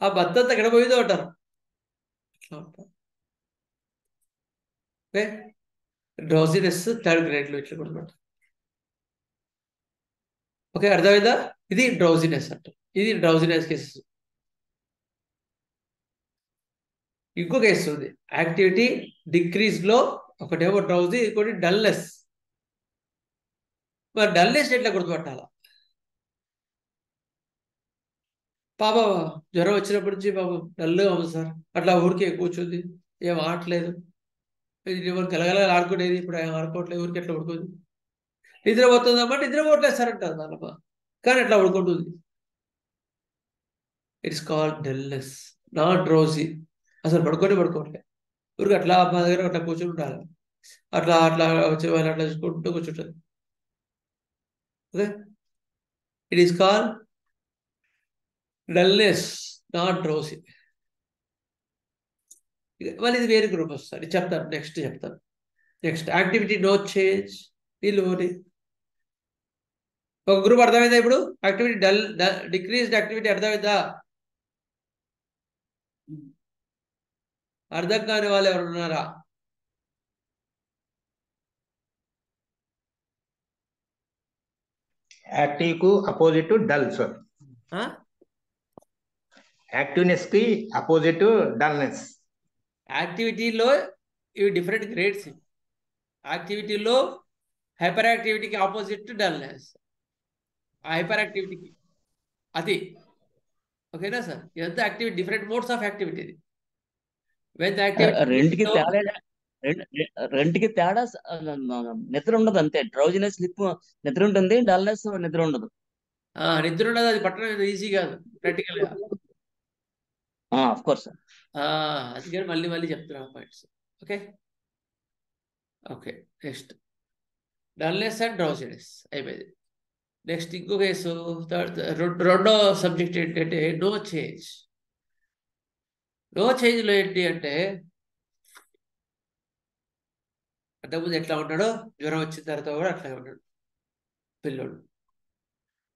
ఆ బద్దంతా ఎక్కడ పోయిందో అంటారు. అట్లా ఉంటారు. ఓకే? థర్డ్ గ్రేడ్లో ఇట్లా కూడా ఓకే అర్థమైందా? ఇది డ్రౌజినెస్ అంట ఇది డ్రౌజినెస్ కేసెస్. ఇంకో కేసు ఉంది. యాక్టివిటీ డిక్రీజ్లో ఒకటేమో డ్రౌజీ ఇంకోటి డల్నెస్ మరి డల్నెస్ ఎట్లా గుర్తుపట్టాలా? పాప జ్వరం వచ్చినప్పటి నుంచి పాపం డల్గా ఉంది సార్. అట్లా ఊరికే కూర్చుంది. ఏం ఆడట్లేదు. ఎవరు గలగల ఆడుకునేది. ఇప్పుడు ఏం ఆడుకోవట్లేదు. ఊరికి ఎట్లా పడుకుంది. నిద్రపోతుందమ్మా నిద్రపోవట్లేదు సార్ అంటారు నాన్నమ్మ కానీ అట్లా పడుకుంటుంది. It's called dullness not drowsy అసలు పడుకొని పడుకోవట్లే ఊరికి అట్లా మా దగ్గర అట్లా కూర్చుని ఉండాలి. అట్లా అట్లా వచ్చే వాళ్ళు అట్లా చూసుకుంటూ కూర్చుంటుంది okay it is call dullness not drowsy మళ్ళీ ఇది వేరే గ్రూప్ వస్తుంది. చెప్తాను నెక్స్ట్ చెప్తాను. నెక్స్ట్ యాక్టివిటీ నో చేంజ్ వీళ్ళు ఒక గ్రూప్ అర్థమైందా ఇప్పుడు? యాక్టివిటీ డల్ డిక్రీస్డ్ యాక్టివిటీ అర్థమైందా? అర్థం కాని వాళ్ళు ఎవరు ఉన్నారా? యాక్టివ్కు అపోజిట్ డల్ సార్ యాక్టివ్నెస్కి అపోజిట్ డల్నెస్. యాక్టివిటీలో ఇవి డిఫరెంట్ గ్రేడ్స్. యాక్టివిటీలో హైపర్ యాక్టివిటీకి ఆపోజిట్ డల్నెస్. హైపర్ యాక్టివిటీకి అది. ఓకేనా సార్? ఇదంతా activity different modes of activity when రెండుకి యాక్టివిటీ తేడా రెండు- రెండుకి తేడా నిద్ర ఉండదు అంతే. డ్రౌజినెస్ స్లిప్ నిద్ర ఉంటుంది డల్నెస్ నిద్ర ఉండదు. నిద్ర ఉండదు అది పట్టడం ఈజీ కాదు ప్రాక్టికల్గా. ఆఫ్ కోర్స్ అందుకని మళ్ళీ మళ్ళీ చెప్తున్నాను points okay okay next dullness and drowsiness అయిపోయింది. నెక్స్ట్ ఇంకో కేసు థర్డ్ రెండో సబ్జెక్ట్ ఏంటంటే నో చేంజ్ నో చేంజ్లో ఏంటి అంటే అంతకుముందు ఎట్లా ఉన్నాడో జ్వరం వచ్చిన తర్వాత కూడా అట్లాగే ఉన్నాడు పిల్లోడు.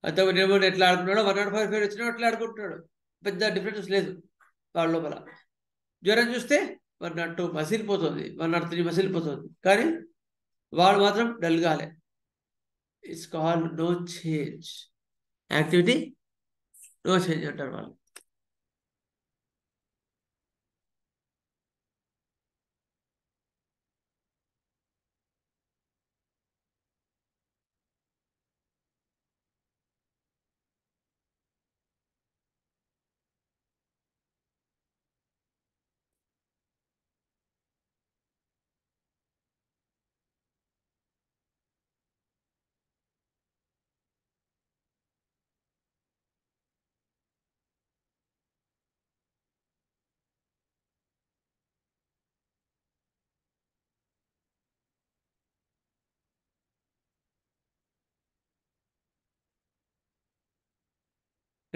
అంతకుముందు ఏమో ఎట్లా ఆడుకున్నాడో వన్ నాట్ ఫైవ్ ఫైవ్ వచ్చినా అట్లా ఆడుకుంటున్నాడు. పెద్ద డిఫరెన్స్ లేదు వాళ్ళ లోపల. జ్వరం చూస్తే వన్ నాట్ టూ మసిలిపోతుంది వన్ నాట్ త్రీ మసిలిపోతుంది కానీ వాడు మాత్రం డల్ కాలే it's call no change activity no change అంటారు వాళ్ళు.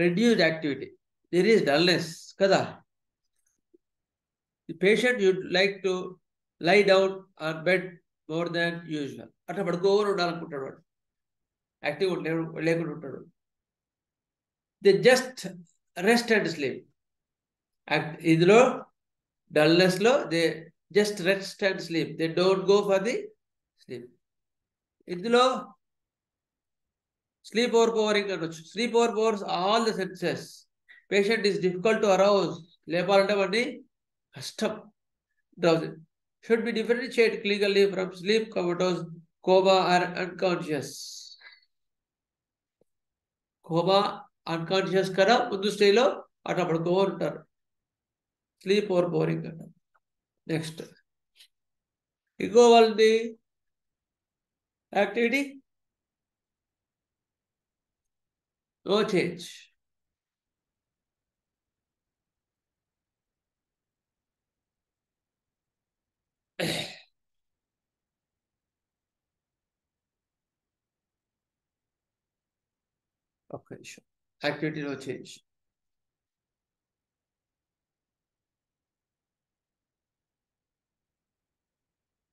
Reduce activity there is dullness కదా? The patient would like to lie down on bed more than usual అట్లా పడుకోవాలని ఉండాలనుకుంటాడు వాడు. యాక్టివ్ లేకుండా ఉంటాడు the just rest and sleep ఇందులో డల్నెస్లో they just rest and sleep they don't go for the sleep ఇందులో sleep overpowering అనొచ్చు. Sleep overpowers all the senses patient is difficult to arouse లేపాలంటే వాడిని కష్టం. Drowsing should be differentiate clinically from sleep comatose coma or unconscious coma unconscious కదా? ముందు స్టేలో అట్లా పడుకో ఉంటారు. స్లీప్ ఓవర్ పవరింగ్ అంట. నెక్స్ట్ ఇంకో వాళ్ళది activity Change. Okay, sure. Activity change.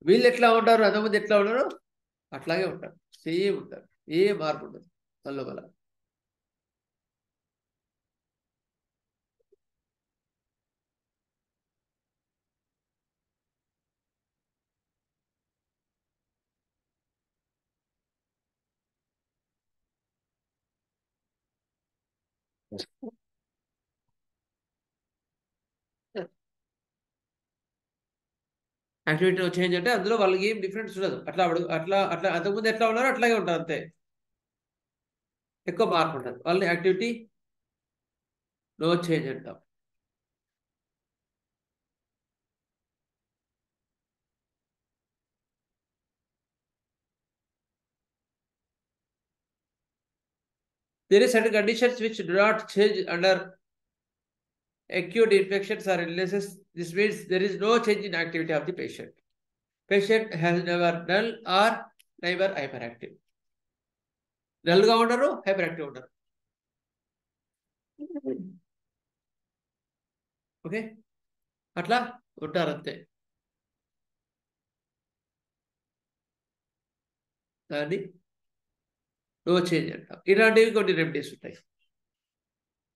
వీళ్ళు ఎట్లా ఉంటారు అంతమంది ఎట్లా ఉన్నారు అట్లాగే ఉంటారు సేమ్ ఉంటారు ఏ మార్పు ఉండదు దాని యాక్టివిటీ చేంజ్ అంటే అందులో వాళ్ళకి ఏం డిఫరెన్స్ ఉండదు. అట్లా అప్పుడు అట్లా అట్లా అంతకుముందు ఎట్లా ఉన్నారో అట్లాగే ఉంటారు అంతే. ఎక్కువ మార్పు ఉంటుంది. వాళ్ళని యాక్టివిటీ నో చేంజ్ అంటాం. There is certain conditions which do not change under acute infections or illnesses. This means there is no change in activity of the patient. Patient has never dull or never hyperactive. Dull గా ఉండరు hyper active ఉండరు okay అట్లా ఉంటారు అంతే దాన్ని నువ్వు change అంటావు ఇలాంటివి కొన్ని రెమెడీస్ ఉంటాయి.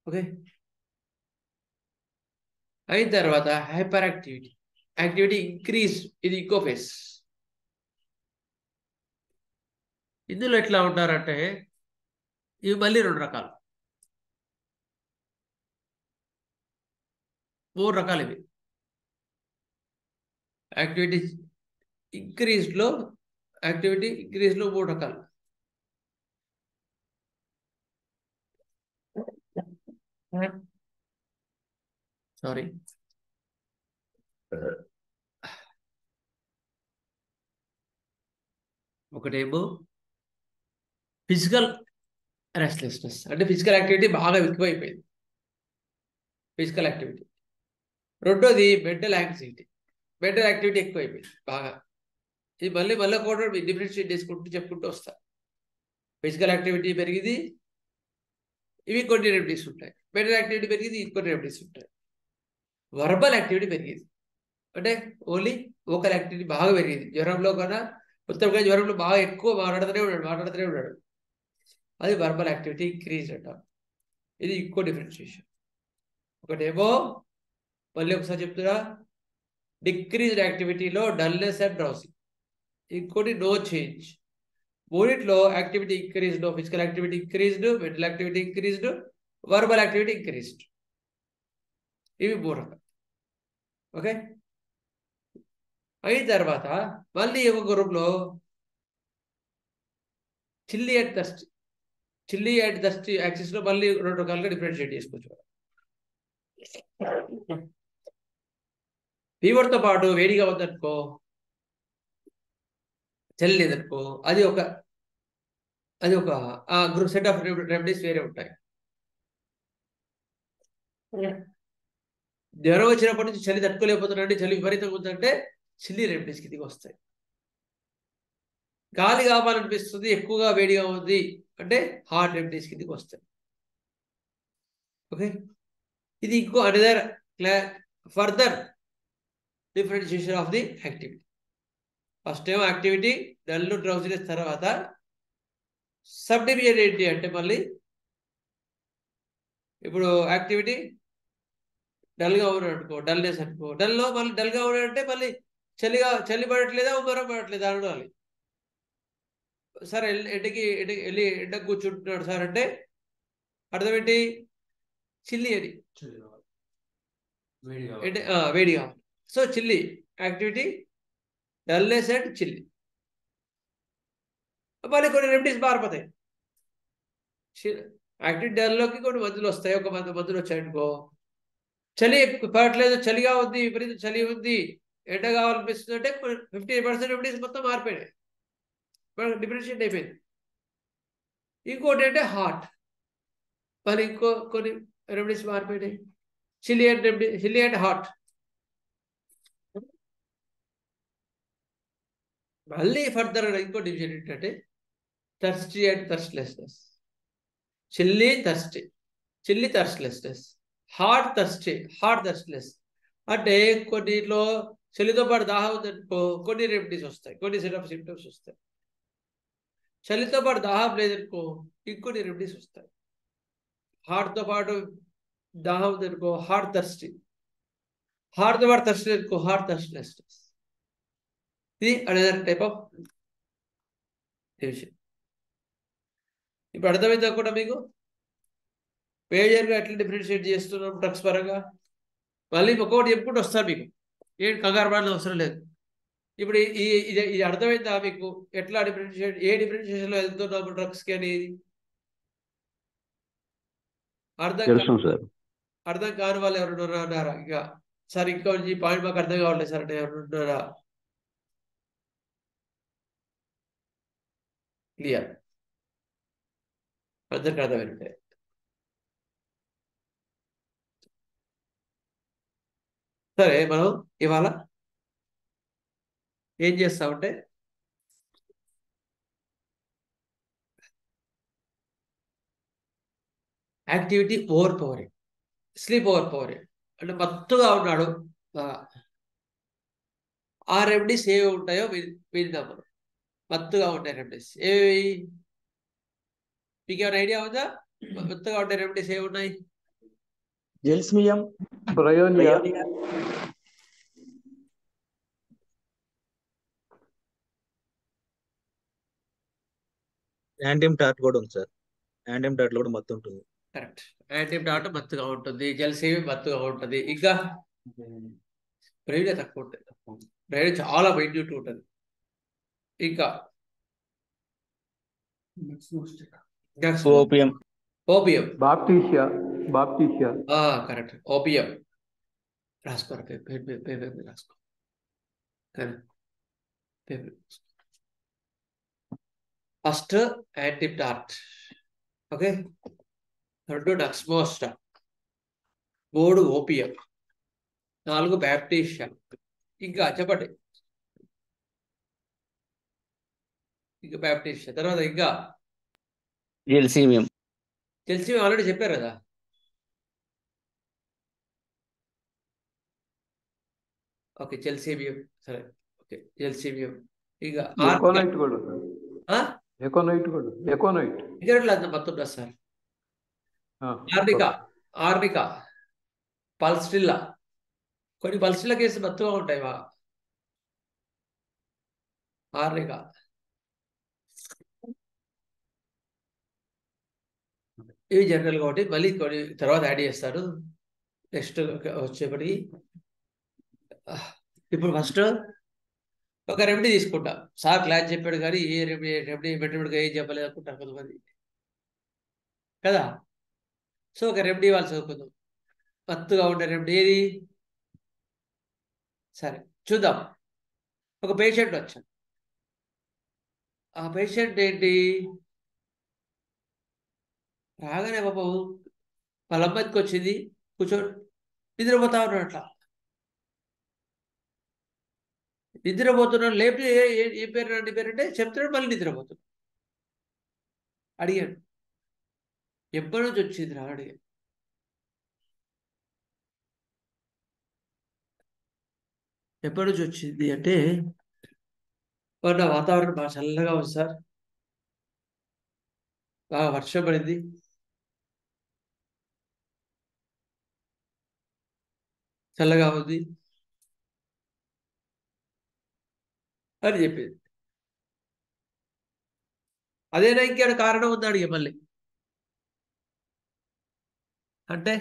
ఓకే? అయిన తర్వాత హైపర్ యాక్టివిటీ యాక్టివిటీ ఇంక్రీజ్ ఇది ఇంకో ఫేస్ ఇందులో ఎట్లా ఉంటారంటే ఇవి మళ్ళీ రెండు రకాలు. మూడు రకాలు ఇవి. యాక్టివిటీ ఇంక్రీజ్లో యాక్టివిటీ ఇంక్రీజ్లో మూడు రకాలు. సారీ ఒకటేమో ఫిజికల్ రెస్ట్లెస్నెస్ అంటే ఫిజికల్ యాక్టివిటీ బాగా ఎక్కువైపోయింది ఫిజికల్ యాక్టివిటీ రెండోది మెంటల్ యాంగ్జైటీ మెంటల్ యాక్టివిటీ ఎక్కువైపోయింది బాగా. ఇది మళ్ళీ మళ్ళీ కూడా డిఫరెన్షియేట్ చేసుకుంటూ చెప్పుకుంటూ వస్తా. ఫిజికల్ యాక్టివిటీ పెరిగింది. ఇవి కొన్ని రెమెడీస్ ఉంటాయి. మెంటల్ యాక్టివిటీ పెరిగింది ఇంకొన్ని రెమెడీస్ ఉంటాయి. వర్బల్ యాక్టివిటీ పెరిగింది. అంటే ఓన్లీ ఓకల్ యాక్టివిటీ బాగా పెరిగింది. జ్వరంలో కన్నా ఉత్తరగా జ్వరంలో బాగా ఎక్కువ మాట్లాడుతూనే ఉన్నాడు మాట్లాడుతూనే ఉన్నాడు. అది వర్బల్ యాక్టివిటీ ఇంక్రీజ్ అంటాం. ఇది ఇంకో డిఫరెన్షియేషన్ ఒకటేమో మళ్ళీ ఒకసారి చెప్తున్నా డిక్రీజ్డ్ యాక్టివిటీలో డల్నెస్ అండ్ డ్రౌసింగ్ ఇంకోటి నో చేంజ్ మూడిట్లో activity increased physical activity increased mental activity increased verbal activity increased ఇవి మూడు రకాలు. ఓకే? అయిన తర్వాత మళ్ళీ ఒక గ్రూప్లో chilly and thirst chilly and thirst యాక్సిస్లో మళ్ళీ రెండు రకాలుగా డిఫరెన్షియేట్ చేసుకోవచ్చు ఫీవర్తో పాటు వేడిగా ఉందనుకో చల్లేదనుకో అది ఒక అది ఒక ఆ గ్రూప్ సెట్ ఆఫ్ రెమెడీస్ వేరే ఉంటాయి. జ్వరం వచ్చినప్పటి నుంచి చలి తట్టుకోలేకపోతున్నాండి చలి విపరీతంగా ఉందంటే చిల్లీ రెమెడీస్ కిందికి వస్తాయి. గాలి కావాలనిపిస్తుంది ఎక్కువగా వేడిగా ఉంది అంటే హార్ట్ రెమెడీస్ కిందికి వస్తాయి. ఓకే? ఇది ఇంకో another further differentiation of the activity first ఏమో యాక్టివిటీ డల్ డ్రౌజినెస్ తర్వాత సబ్ డివిజన్ ఏంటి అంటే మళ్ళీ ఇప్పుడు యాక్టివిటీ డల్గా ఉన్నాడు అనుకో డల్నెస్ అనుకో. డల్లో మళ్ళీ డల్గా ఉన్నాడంటే మళ్ళీ చలిగా చలి పడట్లేదా ఉమ్మరం పడట్లేదా అనాలి సార్ ఎండకి వెళ్ళి ఎండకు కూర్చుంటున్నాడు సార్ అంటే అర్థం ఏంటి? చిల్లి అని ఎండ వేడిగా so chilly activity dullness and chilly. మళ్ళీ కొన్ని రెమెడీస్ మారిపోతాయి యాక్టివ్ డల్లోకి కొన్ని మందులు వస్తాయి ఒక మందు మందులు వచ్చాయనుకో చలి పడట్లేదు చలిగా ఉంది విపరీతం చలి ఉంది ఎండ కావాలనిపిస్తుంది అంటే ఫిఫ్టీ పర్సెంట్ రెమెడీస్ మొత్తం మారిపోయినాయి డిఫరెన్షియేట్ అయిపోయింది ఇంకోటి అంటే హార్ట్ మరి ఇంకో కొన్ని రెమెడీస్ మారిపోయినాయి chilly and remedy chilly and hot మళ్ళీ ఫర్దర్ ఇంకో డివిజన్ ఏంటంటే thirsty and thirstlessness chilly thirsty chilly thirstlessness hot thirsty hot thirstless అంటే కొన్నిట్లో చలితో పాటు దాహం ఉందనుకో కొన్ని రెమెడీస్ వస్తాయి. కొన్ని సెట్ ఆఫ్ సిమ్టమ్స్ వస్తాయి. చలితో పాటు దాహం లేదనుకో ఇంకొన్ని రెమెడీస్ వస్తాయి. హార్ట్తో పాటు దాహం ఉందనుకో హార్ట్ థర్స్టీ హార్ట్తో పాటు థర్స్టీ అనుకో హార్ట్ థర్స్ట్లెస్నెస్ ఇది అనదర్ టైప్ ఆఫ్ డివిజన్ ఇప్పుడు అర్థమైందా కూడా మీకు? మేజర్గా ఎట్లా డిఫరెన్షియేట్ చేస్తున్నాం డ్రగ్స్ పరంగా? మళ్ళీ ఒక్కొక్కటి చెప్పుకుంటూ వస్తారు మీకు. ఏం కంగారు పడాల్సిన అవసరం లేదు. ఇప్పుడు ఈ ఇది ఇది అర్థమైందా మీకు? ఎట్లా డిఫరెన్షియేట్ ఏ డిఫరెన్షియేషన్లో వెళ్తున్నాము డ్రగ్స్కి అనేది? అర్థం అర్థం కాని వాళ్ళు ఎవరు ఉన్నారా? ఇంకా సార్ ఇంకా పాయింట్ మాకు అర్థం కావట్లేదు సార్ అంటే ఎవరు ఉన్నారా? క్లియర్ అందరికి అర్థమైనట్టే సరే మనం ఇవాళ ఏం చేస్తామంటే activity overpowering sleep overpowering అంటే మత్తుగా ఉన్నాడు ఆ రెమెడీస్ ఏవి ఉంటాయో విందాం మనం. మత్తుగా ఉంటాయి రెమెడీస్ ఏవి మీకు ఏమైనా ఐడియా ఉందా? మత్తుగా ఉండే రెమెడీస్ ఏవి ఉన్నాయి? జెల్స్మియం ప్రయోనియా. యాంటీమ్ టార్ట్ కూడా ఉంది సార్. యాంటీమ్లో కూడా మత్తు ఉంటుంది. కరెక్ట్ యాంటీమ్ డాట్ మత్తుగా ఉంటుంది. జలసేవి మత్తుగా ఉంటుంది. ఇంకా బ్రెయిన్ తక్కువ ఉంటుంది బ్రెయిన్ చాలా మైన్యూట్ ఉంటుంది. ఇంకా opium opium baptisia baptisia correct opium రాసుకోరా paper paper paper మీద రాసుకో పేపర్ ఫస్ట్ యాంటీమ్ డాట్ ఓకే రెండు డక్స్మోస్టా మూడు ఓపియం నాలుగు బ్యాప్టిషియా ఇంకా చెప్పండి ఇంకా బ్యాప్టిషియా తర్వాత ఇంకా జెల్సీమియం తెలిసి ఆల్రెడీ చెప్పారు కదా. ఓకే జెల్సీబియం సరే ఓకే జెల్సీబియం ఇక ఎకోనైట్ కూడా ఎకోనైట్ కూడా ఎకోనైట్ సిగరెట్లు అంత మొత్తం ఉంటుంది సార్. ఆర్నిక ఆర్నిక పల్స్టిల్లా కొన్ని పల్స్టిల్లా కేసులు మత్తుగా ఉంటాయి బాగా ఆర్నిక ఇవి జనరల్ కాబట్టి మళ్ళీ కొన్ని తర్వాత యాడ్ చేస్తారు. నెక్స్ట్ వచ్చేప్పటికి ఇప్పుడు ఫస్ట్ ఒక రెమెడీ తీసుకుంటా. సార్ క్లాస్ చెప్పాడు కానీ ఏ రెమెడీ రెమెడీ మెట్టుబడిగా ఏం చెప్పలేదు అనుకుంటారు కొంతమంది. కదా? సో ఒక రెమెడీ వాళ్ళు చదువుకుందాం మత్తుగా ఉండే రెమెడీ ఏది? సరే చూద్దాం. ఒక పేషెంట్ వచ్చాడు. ఆ పేషెంట్ ఏంటి? రాగానే పాపం వాళ్ళ అమ్మాయికి వచ్చింది కూర్చో నిద్రపోతా ఉన్నాడు అట్లా. నిద్రపోతున్నాడు లేపితే ఏ పేరు నీ పేరు అంటే చెప్తున్నాడు మళ్ళీ నిద్రపోతున్నాడు. అడిగాడు. ఎప్పటి నుంచి వచ్చింది రా? అడిగాడు. ఎప్పటి నుంచి వచ్చింది అంటే వాతావరణం బాగా చల్లగా ఉంది సార్. బాగా వర్షం పడింది. చల్లగా ఉంది. అని చెప్పింది. అదేనా ఇంకేమైనా కారణం ఉందాడు మళ్ళీ? అంటే?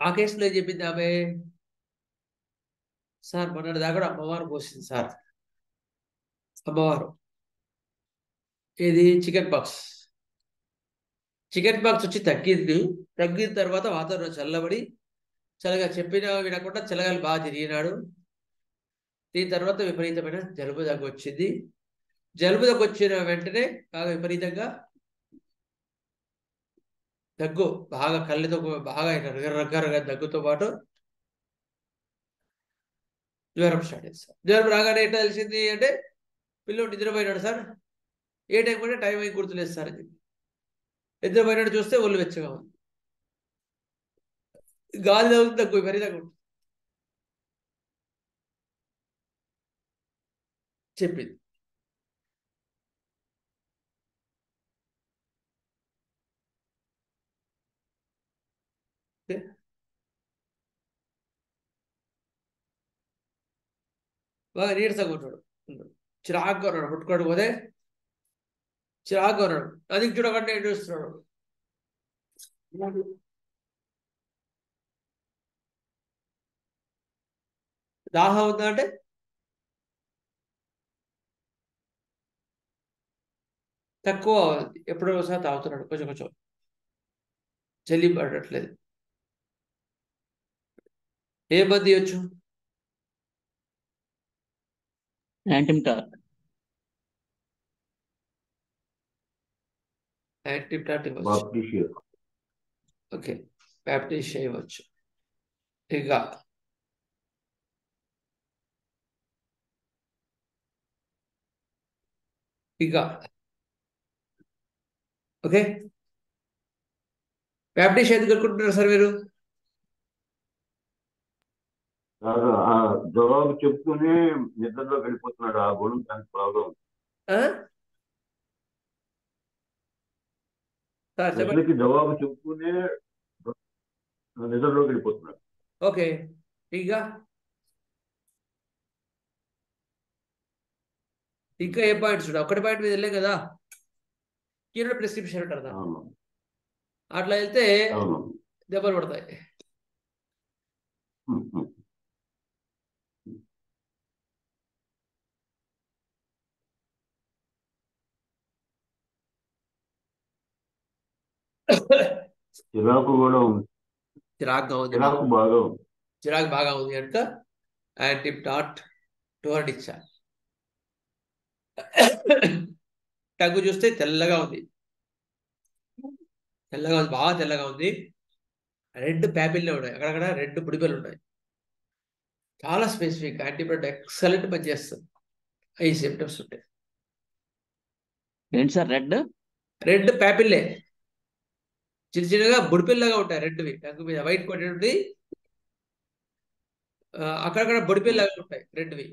ఆ కేసులో ఏం చెప్పింది ఆమె? సార్ మొన్నటి దాకా అమ్మవారు పోసింది సార్. అమ్మవారు. ఏది? చికెన్ బాక్స్ చికెన్ బాక్స్ వచ్చి తగ్గింది. తగ్గిన తర్వాత వాతావరణం చల్లబడి చల్లగా చెప్పిన వినకుండా చల్లగాలి బాగా తిరిగినాడు. దీని తర్వాత విపరీతమైన జలుబు దగ్గు వచ్చింది. జలుబు దగ్గు వచ్చిన వెంటనే బాగా విపరీతంగా దగ్గు బాగా కళ్ళతో బాగా రగ్గరగా దగ్గుతో పాటు జ్వరం స్టార్ట్ చేస్తారు జ్వరం రాగానే ఏంటో తెలిసింది అంటే పిల్లలు నిద్రపోయినాడు సార్. ఏ టైం కూడా టైం అయి గుర్తులేదు సార్ అని చెప్పి. నిద్రపోయినాడు చూస్తే ఒళ్ళు వెచ్చగా ఉంది. గాలి తగ్గుతుంది తక్కువ విపరీతంగా ఉంటుంది చెప్పింది. బాగా నీరసంగా ఉంటాడు. చిరాకు ఉన్నాడు. పుట్టుకోడు పోతే చిరాగ్గా ఉన్నాడు అది చూడకుండా ఏం దాహం ఉందంటే? అంటే తక్కువ ఎప్పుడో ఒకసారి తాగుతున్నాడు. కొంచెం కొంచెం. చెల్లి పడట్లేదు. ఏ మంది ఇవ్వచ్చు? ఇవ్వచ్చు. బాప్టిషియా ఓకే బ్యాప్టిస్ట్ ఇవ్వచ్చు. ఇంకా ఇంకా ఓకే బ్యాప్టిస్ట్ ఎందుకు అనుకుంటున్నారు సార్ మీరు? ఆ జవాబు చెప్తూనే నిద్రలో వెళ్ళిపోతున్నాడు. ఆ గుణం దానికి ప్రాబ్లం ఆ? సార్ చెప్పండి ప్రశ్నకి జవాబు చెప్తూనే నిద్రలోకి వెళ్ళిపోతున్నాడు ఓకే. ఇంకా ఇంకా ఏ పాయింట్స్ ఒకటి పాయింట్ మీద వెళ్ళాం కదా? కీనోడ్ ప్రిస్క్రిప్షన్ అంటారు అట్లా వెళ్తే దెబ్బలు పడతాయి. చిరాకు కూడా ఉంది. చిరాగ్గా ఉంది. చిరాకు బాగా ఉంది. చిరాకు బాగా ఉంది కనుక యాంటీ డాట్ టూ హండ్రెడ్ ఇచ్చా టగ్గు చూస్తే తెల్లగా ఉంది. తెల్లగా ఉంది. బాగా తెల్లగా ఉంది. రెడ్ ప్యాపిల్లే ఉన్నాయి. అక్కడక్కడ రెడ్ బుడిపెలు ఉన్నాయి. చాలా స్పెసిఫిక్ యాంటీబయాటిక్ ఎక్సలెంట్ పనిచేస్తుంది ఈ సిమ్టమ్స్ ఉంటాయి ఏంటి సార్ రెడ్? Red papillae. చిన్న చిన్నగా బుడిపిల్లగా ఉంటాయి రెడ్వి. టంగు మీద వైట్ కొట్టేది అక్కడక్కడ బొడిపిల్లగా ఉంటాయి రెడ్వి.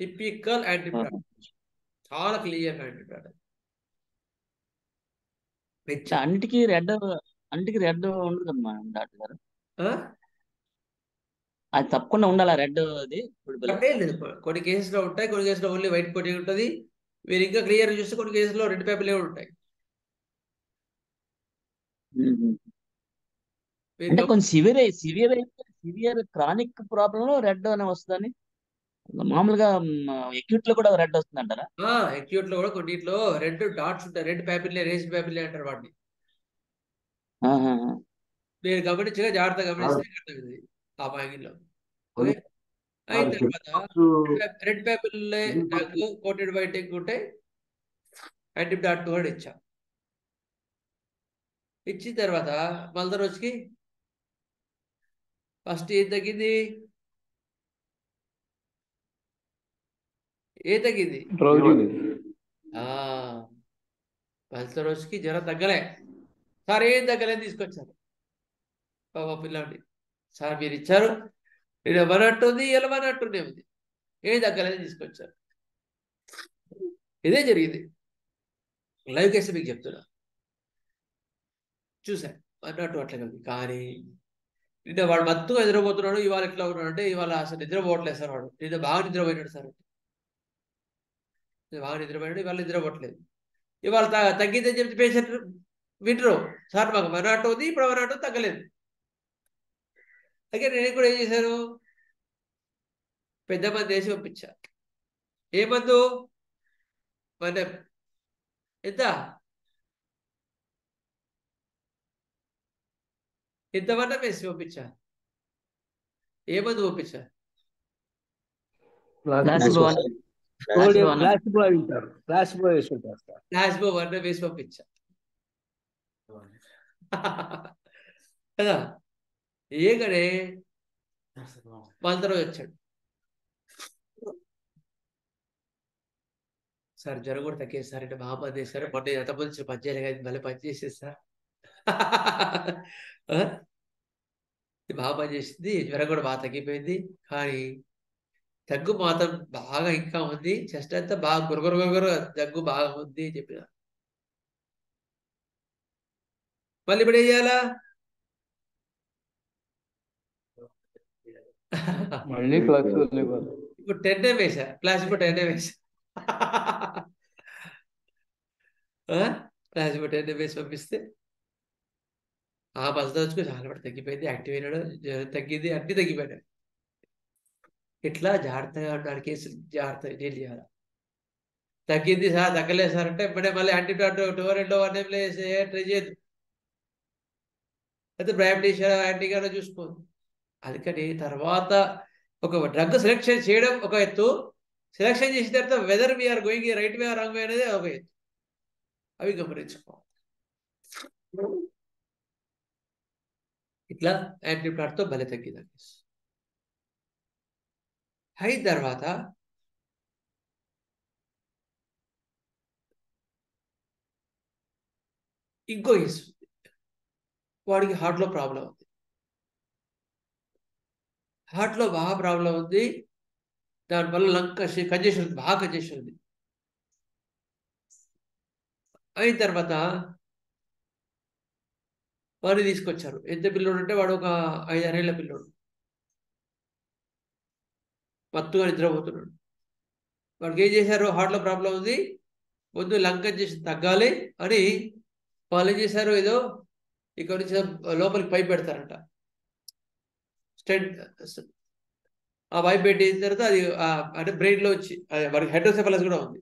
టిపికల్ యాంటీబయాటిక్ చాలా క్లియర్ యాంటీబయాటిక్ ఇట్లా అన్నిటికీ రెడ్ అన్నిటికీ రెడ్ ఉండదు కదమ్మా డాక్టర్ గారు? అది తప్పకుండా ఉండాలా రెడ్ అది కొన్ని కేసెస్లో ఉంటాయి కొన్ని కేసులో ఓన్లీ వైట్ కోటి ఉంటుంది. మీరు ఇంకా క్లియర్ చూస్తే కొన్ని కేసులో రెడ్ పేపర్లే ఉంటాయి. అంటే కొంచెం సివియర్ సివియర్ అయితే సివియర్ క్రానిక్ ప్రాబ్లం లో రెడ్ అనే వస్తుందని. మామూలుగా ఎక్యూట్లో కూడా రెడ్ వస్తుంది అంటారా ఎక్యూట్లో కూడా కొన్నిట్లో రెడ్ డాట్స్ ఉంటాయి. రెడ్ పేపర్లే రేస్ పేపర్లే అంటారు వాటిని. మీరు గమనించగా జాగ్రత్తగా గమనిస్తే ఆ ఓకే? అయిన తర్వాత. రెడ్ పేపర్లే నాకు కోటెడ్ వైట్ ఉంటే యాంటీ డాట్ కూడా ఇచ్చా. ఇచ్చిన తర్వాత మళ్ళీ రోజుకి ఫస్ట్ ఏం తగ్గింది? ఏ తగ్గింది? మళ్ళీ రోజుకి జ్వరం తగ్గలే. సార్ ఏం తగ్గలేదు తీసుకొచ్చారు. బాబా పిల్లాడి సార్ మీరు ఇచ్చారు. నేను ఎవరట్టుంది ఎలవనట్టునే ఉంది. ఏం తగ్గలేదు తీసుకొచ్చారు. ఇదే జరిగింది. లైవ్ కేసు మీకు చెప్తున్నా. చూసాను అన్నట్టు అట్లా ఉంది. కానీ నిన్న వాడు మత్తుగా నిద్రపోతున్నాడు. ఇవాళ ఎట్లా ఉన్నాడు అంటే ఇవాళ అసలు నిద్రపోవట్లేదు సార్ వాడు. నిన్న బాగా నిద్రపోయినాడు సార్ అంటే బాగా నిద్రపోయినాడు. ఇవాళ నిద్రపోవట్లేదు. ఇవాళ తగ్గిందని చెప్తే పేషెంట్ వింటరు సార్ మాకు మనాటో ఉంది ఇప్పుడు మనాటో తగ్గలేదు. అయితే నేను కూడా ఏం చేశాను? పెద్ద మంది వేసి పంపించా. ఏ మందు? మన ఎంత? ఎంతమన్నా వేసి పంపించా ఏ మందు పంపించా ప్లాసిబో సార్ వన్ వేసి పంపించా కదా? ఏగనే మళ్ళీ వచ్చాడు. సార్ జ్వరం కూడా తగ్గేది సార్. అంటే బాగా పని చేశారు మొన్న ఎంత మంది పని చేయలే కానీ మళ్ళీ పని చేసేది సార్. బాగా పని చేసింది జ్వరం కూడా బాగా తగ్గిపోయింది. కానీ దగ్గు మాత్రం బాగా ఇంకా ఉంది. చెస్ట్ అంతా బాగా గురగురు గురగురు దగ్గు బాగా ఉంది అని చెప్పిన. మళ్ళీ ఇప్పుడు ఏం చేయాలా? మళ్ళీ క్లాస్ ఇప్పుడు టెన్ ఏ వేసా. క్లాస్ ఇప్పుడు టెన్ ఏ వేసా. క్లాస్ ఇప్పుడు టెన్ ఏ వేసి పంపిస్తే ఆ బస్ దోచుకు చాలా పడి తగ్గిపోయింది యాక్టివ్ అయినాడు తగ్గింది అన్ని తగ్గిపోయినాయి. ఇట్లా జాగ్రత్తగా ఉన్నాడు కేసులు జాగ్రత్తగా డీల్ చేయాలి. తగ్గింది సార్ తగ్గలేదు సార్ అంటే ఇప్పుడే మళ్ళీ యాంటీబయాటిక్ టూ రెండో వన్ ఏం ట్రై చేయదు అయితే బ్రాండీషియా యాంటీగానో చూసుకోదు అందుకని తర్వాత ఒక డ్రగ్ సెలెక్షన్ చేయడం ఒక ఎత్తు. సెలెక్షన్ చేసిన తర్వాత whether we're going right way wrong way అనేది ఒక ఎత్తు. అవి గమనించుకోవాలి ఇట్లా యాంటీబయాటిక్తో బలి తగ్గిందండి. అయిన తర్వాత ఇంకో ఇష్యూ వాడికి హార్ట్లో ప్రాబ్లం ఉంది. హార్ట్లో బాగా ప్రాబ్లం ఉంది. దానివల్ల లంగ్ కంజెషన్ ఉంది బాగా కంజెషన్ ఉంది. అయిన తర్వాత వాడిని తీసుకొచ్చారు. ఎంత పిల్లోడు అంటే వాడు ఒక ఐదారేళ్ళ పిల్లోడు. మత్తుగా నిద్రపోతున్నాడు. వాడికి ఏం చేశారు? హార్ట్లో ప్రాబ్లం ఉంది. ముందు లంక చేసి తగ్గాలి అని వాళ్ళు ఏం చేశారు? ఏదో ఇక్కడ నుంచి లోపలికి పైప్ పెడతారంట. స్టెంట్ ఆ పైప్ పెట్టిన తర్వాత అది అంటే బ్రెయిన్లో వచ్చి అది వాడికి హెడ్రోసెఫలస్ కూడా ఉంది.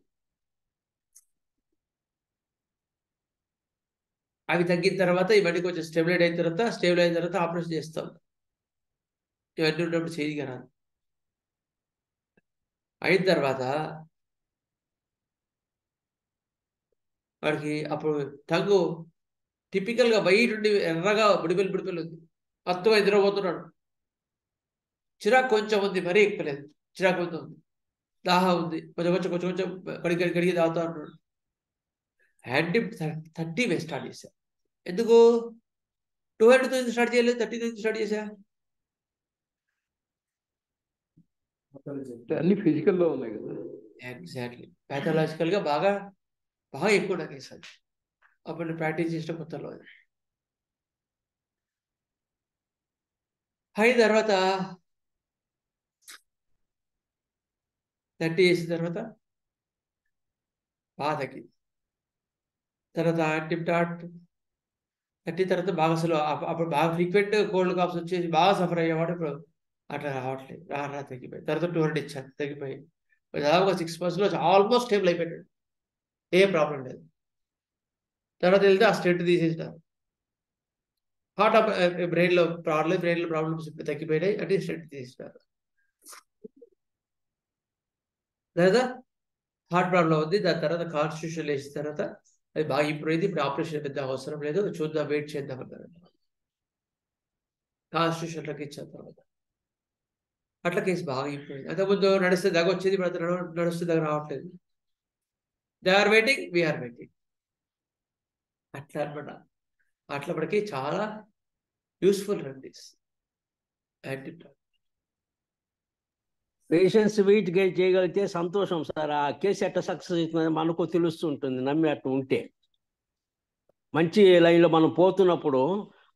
అవి తగ్గిన తర్వాత ఇవన్నీ కొంచెం స్టెబిలైట్ అయిన తర్వాత స్టేబుల్ అయిన తర్వాత ఆపరేషన్ చేస్తాం ఇవన్నీ ఉన్నప్పుడు చేయగా రాదు అయిన తర్వాత వాడికి అప్పుడు తగ్గు టిపికల్గా వైట్ ఉండి ఎర్రగా బుడిపెల్లి బుడిపెల్లి ఉంది మొత్తం నిద్రపోతున్నాడు చిరాకు కొంచెం ఉంది మరీ ఎక్కలేదు చిరాకు కొంచెం ఉంది దాహం ఉంది కొంచెం కొంచెం కొంచెం కొంచెం కడిగి కడిగి కడిగి తాగుతా హ్యాండ్ థర్టీ వే స్టార్ట్ చేశా ఎందుకు? టూ హండ్రెడ్ స్టార్ట్ చేయలేదు థర్టీ స్టార్ట్ చేశా అన్ని ఫిజికల్లో ఉన్నాయి కదా. ఎగ్జాక్ట్లీ ప్యాథలాజికల్గా బాగా బాగా ఎక్కువ నాకు వేసాను అప్పుడు నేను ప్రాక్టీస్ చేసిన కొత్తలో. అయిన తర్వాత థర్టీ చేసిన తర్వాత బాగా తర్వాత తర్వాత యాంటీప్టాట్ థర్టీ తర్వాత బాగా అసలు అప్పుడు బాగా ఫ్రీక్వెంట్ కోల్డ్ కాప్స్ వచ్చేసి బాగా సఫర్ అయ్యేవాడు ఇప్పుడు అట్లా రావట్లేదు రా రా తగ్గిపోయి. తర్వాత టూ హండ్రెడ్ ఇచ్చాను తగ్గిపోయి. దాదాపుగా సిక్స్ మంత్స్లో ఆల్మోస్ట్ స్టేబుల్ అయిపోయాడు. ఏ ప్రాబ్లం లేదు. తర్వాత వెళ్తే ఆ స్టెంట్ తీసేసినారు హార్ట్ ఆఫ్ బ్రెయిన్లో ప్రాబ్లం బ్రెయిన్లో ప్రాబ్లమ్స్ తగ్గిపోయినాయి అంటే స్టెంట్ తీసేసినారు లేదా హార్ట్ ప్రాబ్లం ఉంది దాని తర్వాత కాన్స్టిట్యూషన్ వేసిన తర్వాత అది బాగా ఇంప్రూవ్ అయింది ఇప్పుడు ఆపరేషన్ పెద్ద అవసరం లేదు. చూద్దాం వెయిట్ చేద్దాం అన్నారు. కాన్స్టిట్యూషన్ ఇచ్చిన తర్వాత అట్లా కేసు బాగా ఇంప్రూవ్ అయింది అంతకుముందు నడిస్తే దగ్గర వచ్చేది ఇప్పుడు అతను నడుస్తే దగ్గర రావట్లేదు. They are waiting we're waiting అట్లా అనమాట అట్లా మనకి చాలా useful remedies antibiotic patients weight gain చేయగలిగితే సంతోషం సార్. ఆ కేసు ఎట్ట సక్సెస్ అవుతుందని మనకు తెలుస్తుంటుంది. నమ్మి అట్టు ఉంటే. మంచి లైన్లో మనం పోతున్నప్పుడు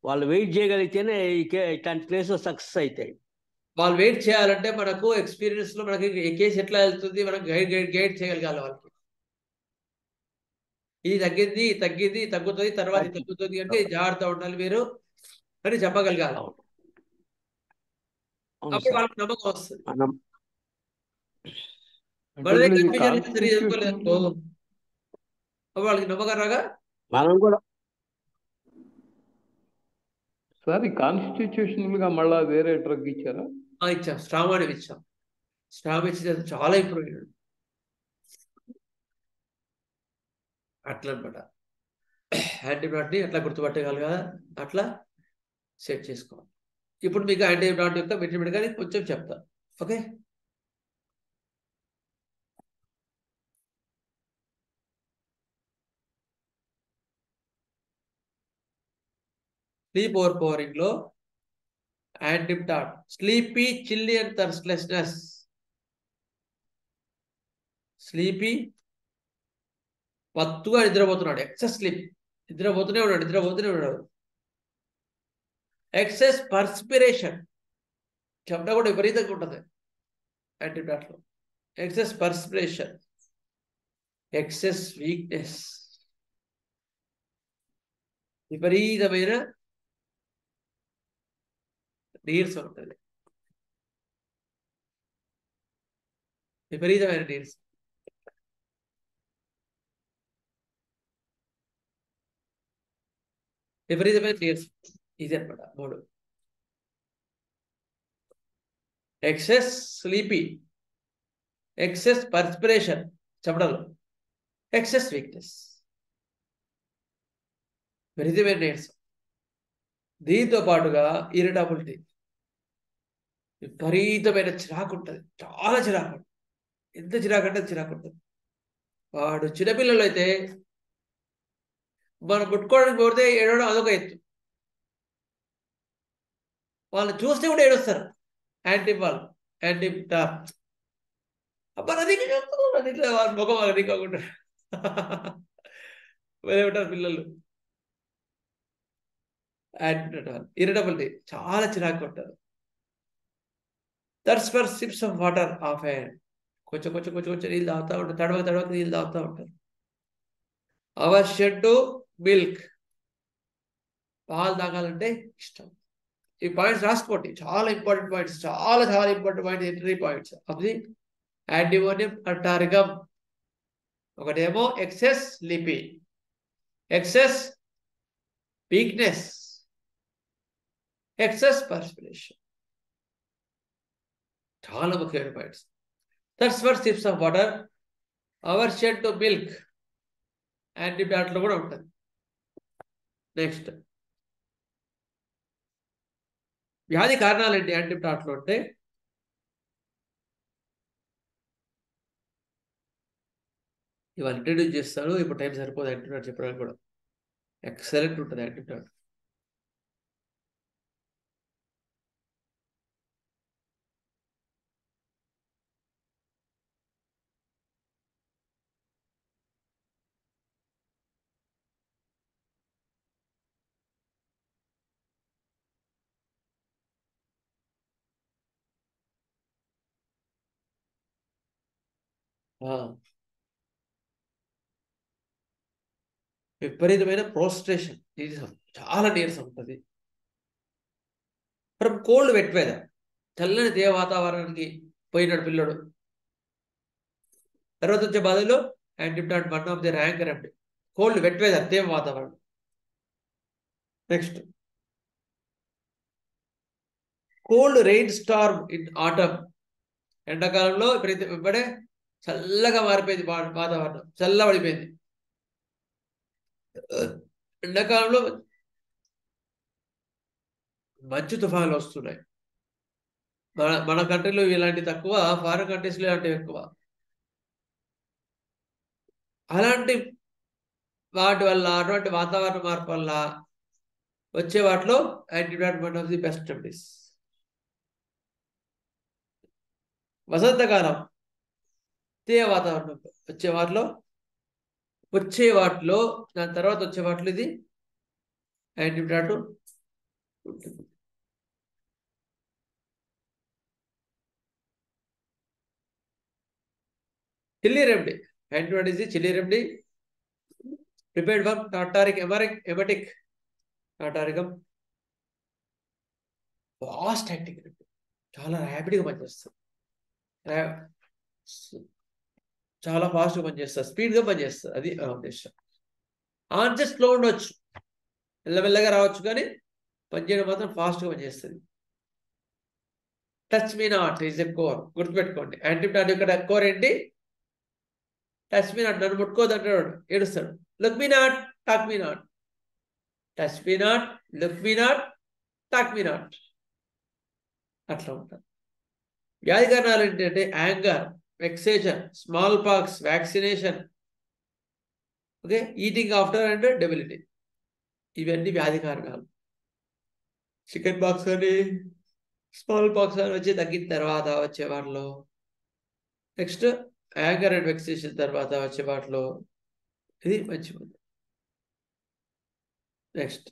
వాళ్ళు వెయిట్ చేయగలిగితేనే ఈ కే ఇట్లాంటి కేసులు సక్సెస్ అవుతాయి. వాళ్ళు వెయిట్ చేయాలంటే మనకు ఎక్స్పీరియన్స్లో మనకి కేసు ఎట్లా వెళ్తుంది? మనం గైడ్ గైడ్ గైడ్ చేయగలగాలి వాళ్ళకి. ఇది తగ్గింది తగ్గింది తగ్గుతుంది తర్వాత తగ్గుతుంది అంటే జాగ్రత్త ఉండాలి మీరు అని చెప్పగలగాలి. అప్పుడు వాళ్ళకి నమ్మకం వస్తుంది. వాళ్ళకి నమ్మకం రాగా మనం కూడా సార్ ఈ కాన్స్టిట్యూషనల్గా మళ్ళా వేరే డ్రగ్ ఇచ్చారా ఆ, ఇచ్చాం స్ట్రామ్ అనేది ఇచ్చాం స్ట్రామ్ ఇచ్చిన చాలా ఇంప్రూవ్ అయ్యాడు అట్లా అనమాట యాంటీబయాటిక్ అట్లా గుర్తుపట్టగలగా అట్లా సెట్ చేసుకోవాలి ఇప్పుడు మీకు యాంటీబయాటిక్ యొక్క విటమిన్ కానీ కొంచెం చెప్తా ఓకే స్లీప్ ఓవర్ పవరింగ్లో antidote sleepy chilly and thirstlessness sleepy పత్తుగా నిద్రపోతున్నాడు. Excess sleep. నిద్రపోతూనే ఉన్నాడు నిద్రపోతూనే ఉన్నాడు. Excess perspiration. చెమట కూడా విపరీతంగా ఉంటుంది. యాంటీడాట్లో ఎక్సెస్ పర్స్పిరేషన్. Excess weakness. విపరీతమైన డీల్స్ ఉంటుంది విపరీతమైన డీల్స్ విపరీతమైన డీల్స్ ఇది అనమాట మూడు. ఎక్సెస్ స్లీపీ ఎక్సెస్ పర్స్పిరేషన్ చెప్పడంలో ఎక్సెస్ వీక్నెస్ విపరీతమైన డీల్స్ దీంతో పాటుగా ఇరిటబిలిటీ విపరీతమైన చిరాకు ఉంటుంది. చాలా చిరాకు. ఉంటుంది. ఎంత చిరాకు అంటే చిరాకు ఉంటుంది. వాడు చిన్నపిల్లలు అయితే మనం పుట్టుకోవడానికి పోతే ఏడవడం అదొక ఎత్తు. వాళ్ళు చూస్తే కూడా ఏడుస్తారు. యాంటీ వాళ్ళు యాంటీ అబ్బా నది నదిలో వాళ్ళ ముఖం వాళ్ళని కాకుండా వేరే ఉంటారు పిల్లలు. ఇరిటబిలిటీ చాలా చిరాకు ఉంటారు thirst for sips of water of hand కొంచెం కొంచెం కొంచెం కొంచెం నీళ్ళు తాగుతూ ఉంటారు. తడవక తడవక నీళ్ళు తాగుతూ ఉంటారు. అవర్షన్ టు మిల్క్ పాలు తాగాలంటే ఇష్టం. ఈ పాయింట్స్ రాసుకోండి. చాలా ఇంపార్టెంట్ పాయింట్స్ చాలా చాలా ఇంపార్టెంట్ పాయింట్స్ ఎంట్రీ పాయింట్స్ అది యాంటీమోనియం అంటారిగం ఒకటేమో ఎక్సెస్ లిపి ఎక్సెస్ వీక్నెస్ ఎక్సెస్ పర్స్పిరేషన్ చాలా ముఖ్యమైన points. Thirst for sips of water aversion to milk యాంటీబయాటిక్లో కూడా ఉంటుంది. నెక్స్ట్ వ్యాధి కారణాలు ఏంటి? యాంటీబయాటిక్లో అంటే ఇవాళ ఇంట్రడ్యూస్ చేస్తాడు ఇప్పుడు టైం సరిపోదు యాంటీబయాటిక్ చెప్పడానికి కూడా. ఎక్సలెంట్ ఉంటుంది యాంటీబయాటిక్ విపరీతమైన ప్రోస్ట్రేషన్ నీరసం చాలా నీరసం ఉంటుంది. ఫ్రమ్ కోల్డ్ వెట్ వెదర్ చల్లని దేవ వాతావరణానికి పోయినాడు పిల్లడు. తర్వాత వచ్చే బాధలో యాంటీబయాట్ వన్ ఆఫ్ ది ర్యాంక్ అండి కోల్డ్ వెట్ వెదర్ దేవ వాతావరణం. Next cold rain storm in autumn ఎండాకాలంలో విపరీత ఇప్పుడే చల్లగా మారిపోయింది వాతావరణం. చల్లబడిపోయింది. ఎండాకాలంలో మంచు తుఫాన్లు వస్తున్నాయి. మన మన కంట్రీలో ఇలాంటి తక్కువ ఫారిన్ కంట్రీస్లో ఇలాంటివి ఎక్కువ. అలాంటి వాటి వల్ల అటువంటి వాతావరణ మార్పు వల్ల వచ్చే వాటిలో antibiotic one of the best remedies. వసంతకాలం తేయ వాతావరణం వచ్చే వాటిలో వచ్చే వాటిలో దాని తర్వాత వచ్చే వాటిలో ఇది యాంటీబయాటిక్ ఉంటుంది. Chilly remedy. యాంటీబయాటిక్ ఇది chilly remedy. Prepared for tartaric ఎమరిక్ emetic టాటారికం. Fast acting చాలా ర్యాపిడ్గా పనిచేస్తుంది. ర్యాప్ చాలా ఫాస్ట్గా పనిచేస్తారు. స్పీడ్గా పనిచేస్తుంది అది నా ఉద్దేశం. ఆన్సర్ ఉండవచ్చు ఉండొచ్చు. మెల్లమెల్లగా రావచ్చు కానీ పనిచేయడం మాత్రం ఫాస్ట్గా పనిచేస్తుంది. Touch me not is a core గుర్తుపెట్టుకోండి. యాంటీబయాటిక్ ఇక్కడ కోర్ ఏంటి? టచ్ మీ నాట్ నన్ను ముట్టుకోదు అంటాడు. ఏడుస్తాడు. Look me not talk me not touch me not look me not talk me not అట్లా ఉంటారు. వ్యాధి కారణాలు ఏంటంటే anger vexation small pox vaccination okay eating after and debility ఇవన్నీ వ్యాధి కారణాలు. చికెన్ బాక్స్ అని స్మాల్ పాక్స్ అని వచ్చి తగ్గిన తర్వాత వచ్చే వాటిలో నెక్స్ట్ యాంగర్ అండ్ వెక్సేషన్ తర్వాత వచ్చే వాటిలో ఇది మంచి next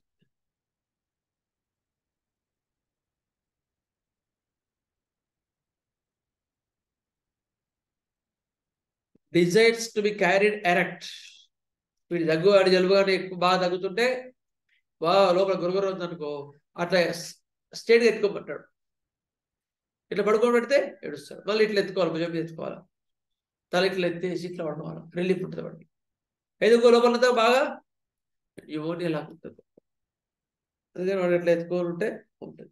desires to be carried erect. వీడి దగ్గు ఆడి జలుబు కానీ ఎక్కువ బాగా తగ్గుతుంటే బాగా లోపల గురుగురు ఉందనుకో అట్లా స్టేట్గా ఎత్తుకోమంటాడు ఇట్లా పడుకొని పెడితే ఏడుస్తాడు. మళ్ళీ ఇట్లా ఎత్తుకోవాలి భుజం మీద ఎత్తుకోవాలి? తల ఇట్లా ఎత్తేసి ఇట్లా పడుకోవాలి రిలీఫ్ ఉంటుంది వాడికి. ఎందుకో లోపలంతా బాగా? యువోని ఎలా ఉంటుంది. అందుకని వాడు ఇట్లా ఎత్తుకోవాలంటే ఉంటే ఉంటుంది.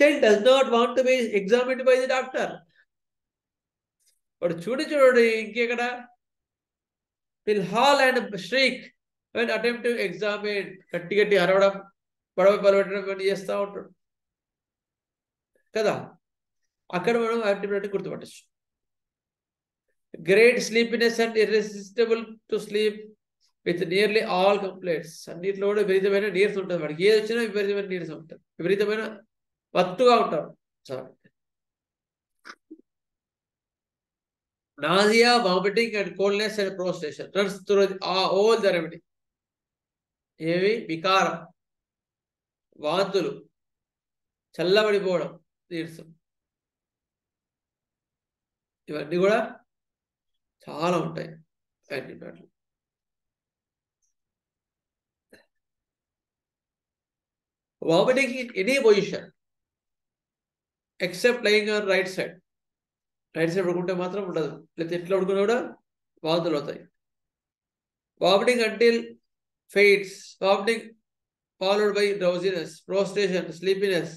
Child does not want to be examined by the doctor వాడు చూడు చూడు ఇంకెక్కడ will howl and shriek when attempt to examine గట్టి గట్టి అరవడం పడవ పలవెట్టడం ఇవన్నీ చేస్తూ ఉంటాడు. కదా? అక్కడ మనం antibiotic గుర్తుపట్టచ్చు. Great sleepiness and irresistible to sleep with nearly all complaints అన్నింటిలో కూడా విపరీతమైన నీరసం ఉంటుంది. వాడికి ఏది వచ్చినా విపరీతమైన నీరసం ఉంటుంది. విపరీతమైన వత్తుగా ఉంటారు. చాలా. Nausea vomiting and coldness and prostration. Runs ఆ ఓల్ ద రెమెడీ ఏవి? వికారం. వాంతులు. చల్లబడిపోవడం. తీర్చు ఇవన్నీ కూడా చాలా ఉంటాయి. Antibiotic vomiting in any position except playing on right side right side పడుకుంటే మాత్రం ఉండదు. లేకపోతే ఎట్లా పడుకున్నా కూడా వాంతులు అవుతాయి. Vomiting until faints vomiting followed by drowsiness prostration sleepiness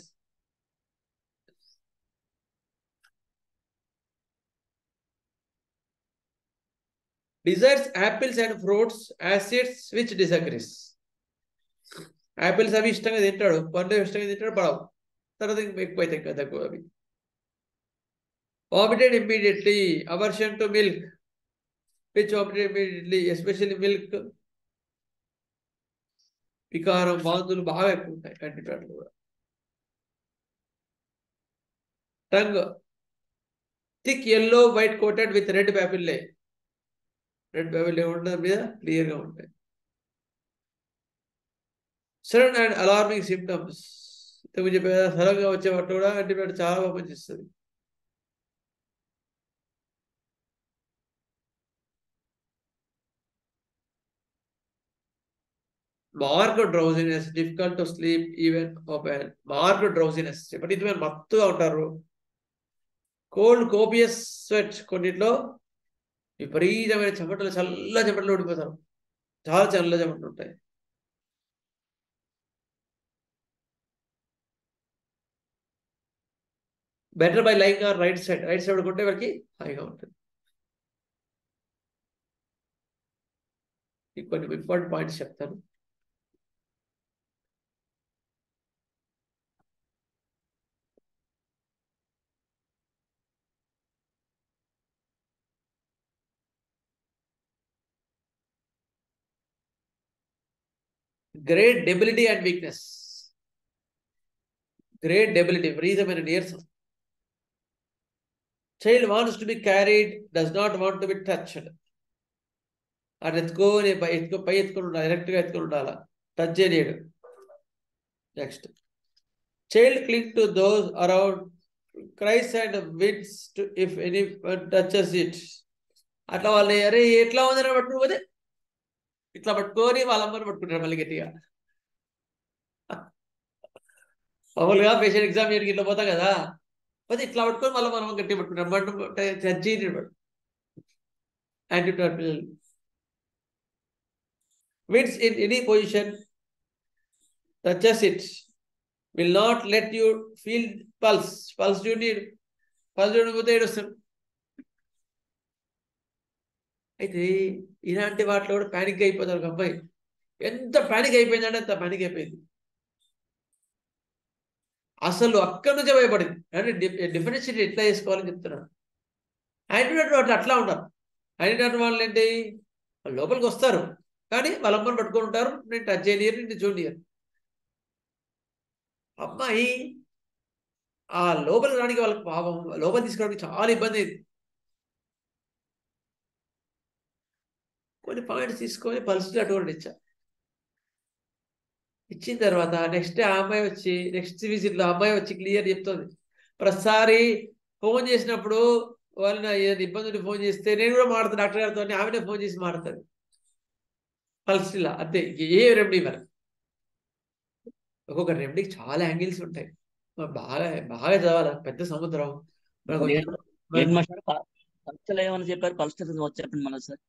desires apples and fruits acids which disagrees apples అవి ఇష్టంగా తింటాడు పండ్లు ఇష్టంగా తింటాడు పడవు. తర్వాత ఇంక ఎక్కువ ఇంకా తక్కువ అవి. Vomited immediately aversion to milk which vomited immediately especially milk వికారం వాంతులు బాగా ఎక్కువ ఉంటాయి కంటిపేటలు కూడా. Tongue thick yellow white coated with red papillae red papilla ఉండడం మీద? క్లియర్గా ఉంటాయి. Sudden and alarming symptoms Telugu చెప్పే సరళంగా వచ్చే వాటి కూడా యాంటీబయాటిక్ చాలా బాగా పనిచేస్తుంది. Marked drowsiness difficult to sleep even open marked drowsiness విపరీతమైన మత్తుగా ఉంటారు. కోల్డ్ కోపియస్ స్వెట్ కొన్నిట్లో విపరీతమైన చెమటలు చల్ల చెమటలు ఓడిపోతారు చాలా చల్ల చెమటలు ఉంటాయి. Better by like or right side right side కొట్టే వాడికి హాయిగా ఉంటుంది. కొన్ని ఇంపార్టెంట్ పాయింట్స్ చెప్తాను. Great debility and weakness great debility విపరీతమైన నీరసం child wants to be carried does not want to be touched అటు ఎత్తుకొని పై ఎత్తుకో పై ఎత్తుకొని ఉండాలి డైరెక్ట్గా ఎత్తుకొని ఉండాలా? టచ్ చేయలేడు. Next child click to those around cries and whines to if any touches it అట్లా వాళ్ళు అరే ఎట్లా ఉందని పట్టుకుపోతే ఇట్లా పట్టుకొని వాళ్ళమ్మని పట్టుకుంటారు మళ్ళీ గట్టిగా. మామూలుగా పేషెంట్ ఎగ్జామ్ చేయడానికి ఇట్లా పోతాం కదా. పోతే ఇట్లా పట్టుకొని మళ్ళీ మనం గట్టి పట్టుకున్నాం బట్ టచ్ చేయడు యాంటీ పిల్లలు whines in any position touches it will not let you feel pulse pulse చూడండి నీడ్ పల్స్ చూడకపోతే ఏడుస్తాడు అయితే ఇలాంటి వాటిలో కూడా ప్యానిక్ అయిపోతారు ఒక అబ్బాయి. ఎంత ప్యానిక్ అయిపోయిందంటే అంత ప్యానిక్ అయిపోయింది. అసలు అక్కడి నుంచే భయపడింది. అంటే డిఫరెన్షియేట్ ఎట్లా చేసుకోవాలని చెప్తున్నాను ఆయన వాళ్ళు అట్లా ఉంటారు యాంటీబయాటిక్ వాళ్ళు ఏంటి? లోపలికి వస్తారు. కానీ వాళ్ళమ్మని పట్టుకొని ఉంటారు. నేను టచ్ చేయనియర్ నేను చూడనియర్ అమ్మాయి ఆ లోపల రావడానికి వాళ్ళకి పాపం లోపల తీసుకురావడానికి చాలా ఇబ్బంది అయింది. కొన్ని పాయింట్స్ తీసుకొని పరిస్థితులు అటువంటి ఇచ్చా. ఇచ్చిన తర్వాత నెక్స్ట్ ఆ అమ్మాయి వచ్చి నెక్స్ట్ విజిట్లో అమ్మాయి వచ్చి క్లియర్ చెప్తుంది. ప్రతిసారి ఫోన్ చేసినప్పుడు వాళ్ళని ఏదైనా ఇబ్బంది ఫోన్ చేస్తే నేను కూడా మాడతాను డాక్టర్ గారితో ఆమెనే ఫోన్ చేసి మాడతాను పల్స్లా అంతే ఏ రెమెడీ మరి ఒక్కొక్క రెమెడీకి చాలా యాంగిల్స్ ఉంటాయి. బాగా బాగా చదవాలి పెద్ద సముద్రం. ఏమని చెప్పారు? పల్స్ చెప్పండి మన సార్.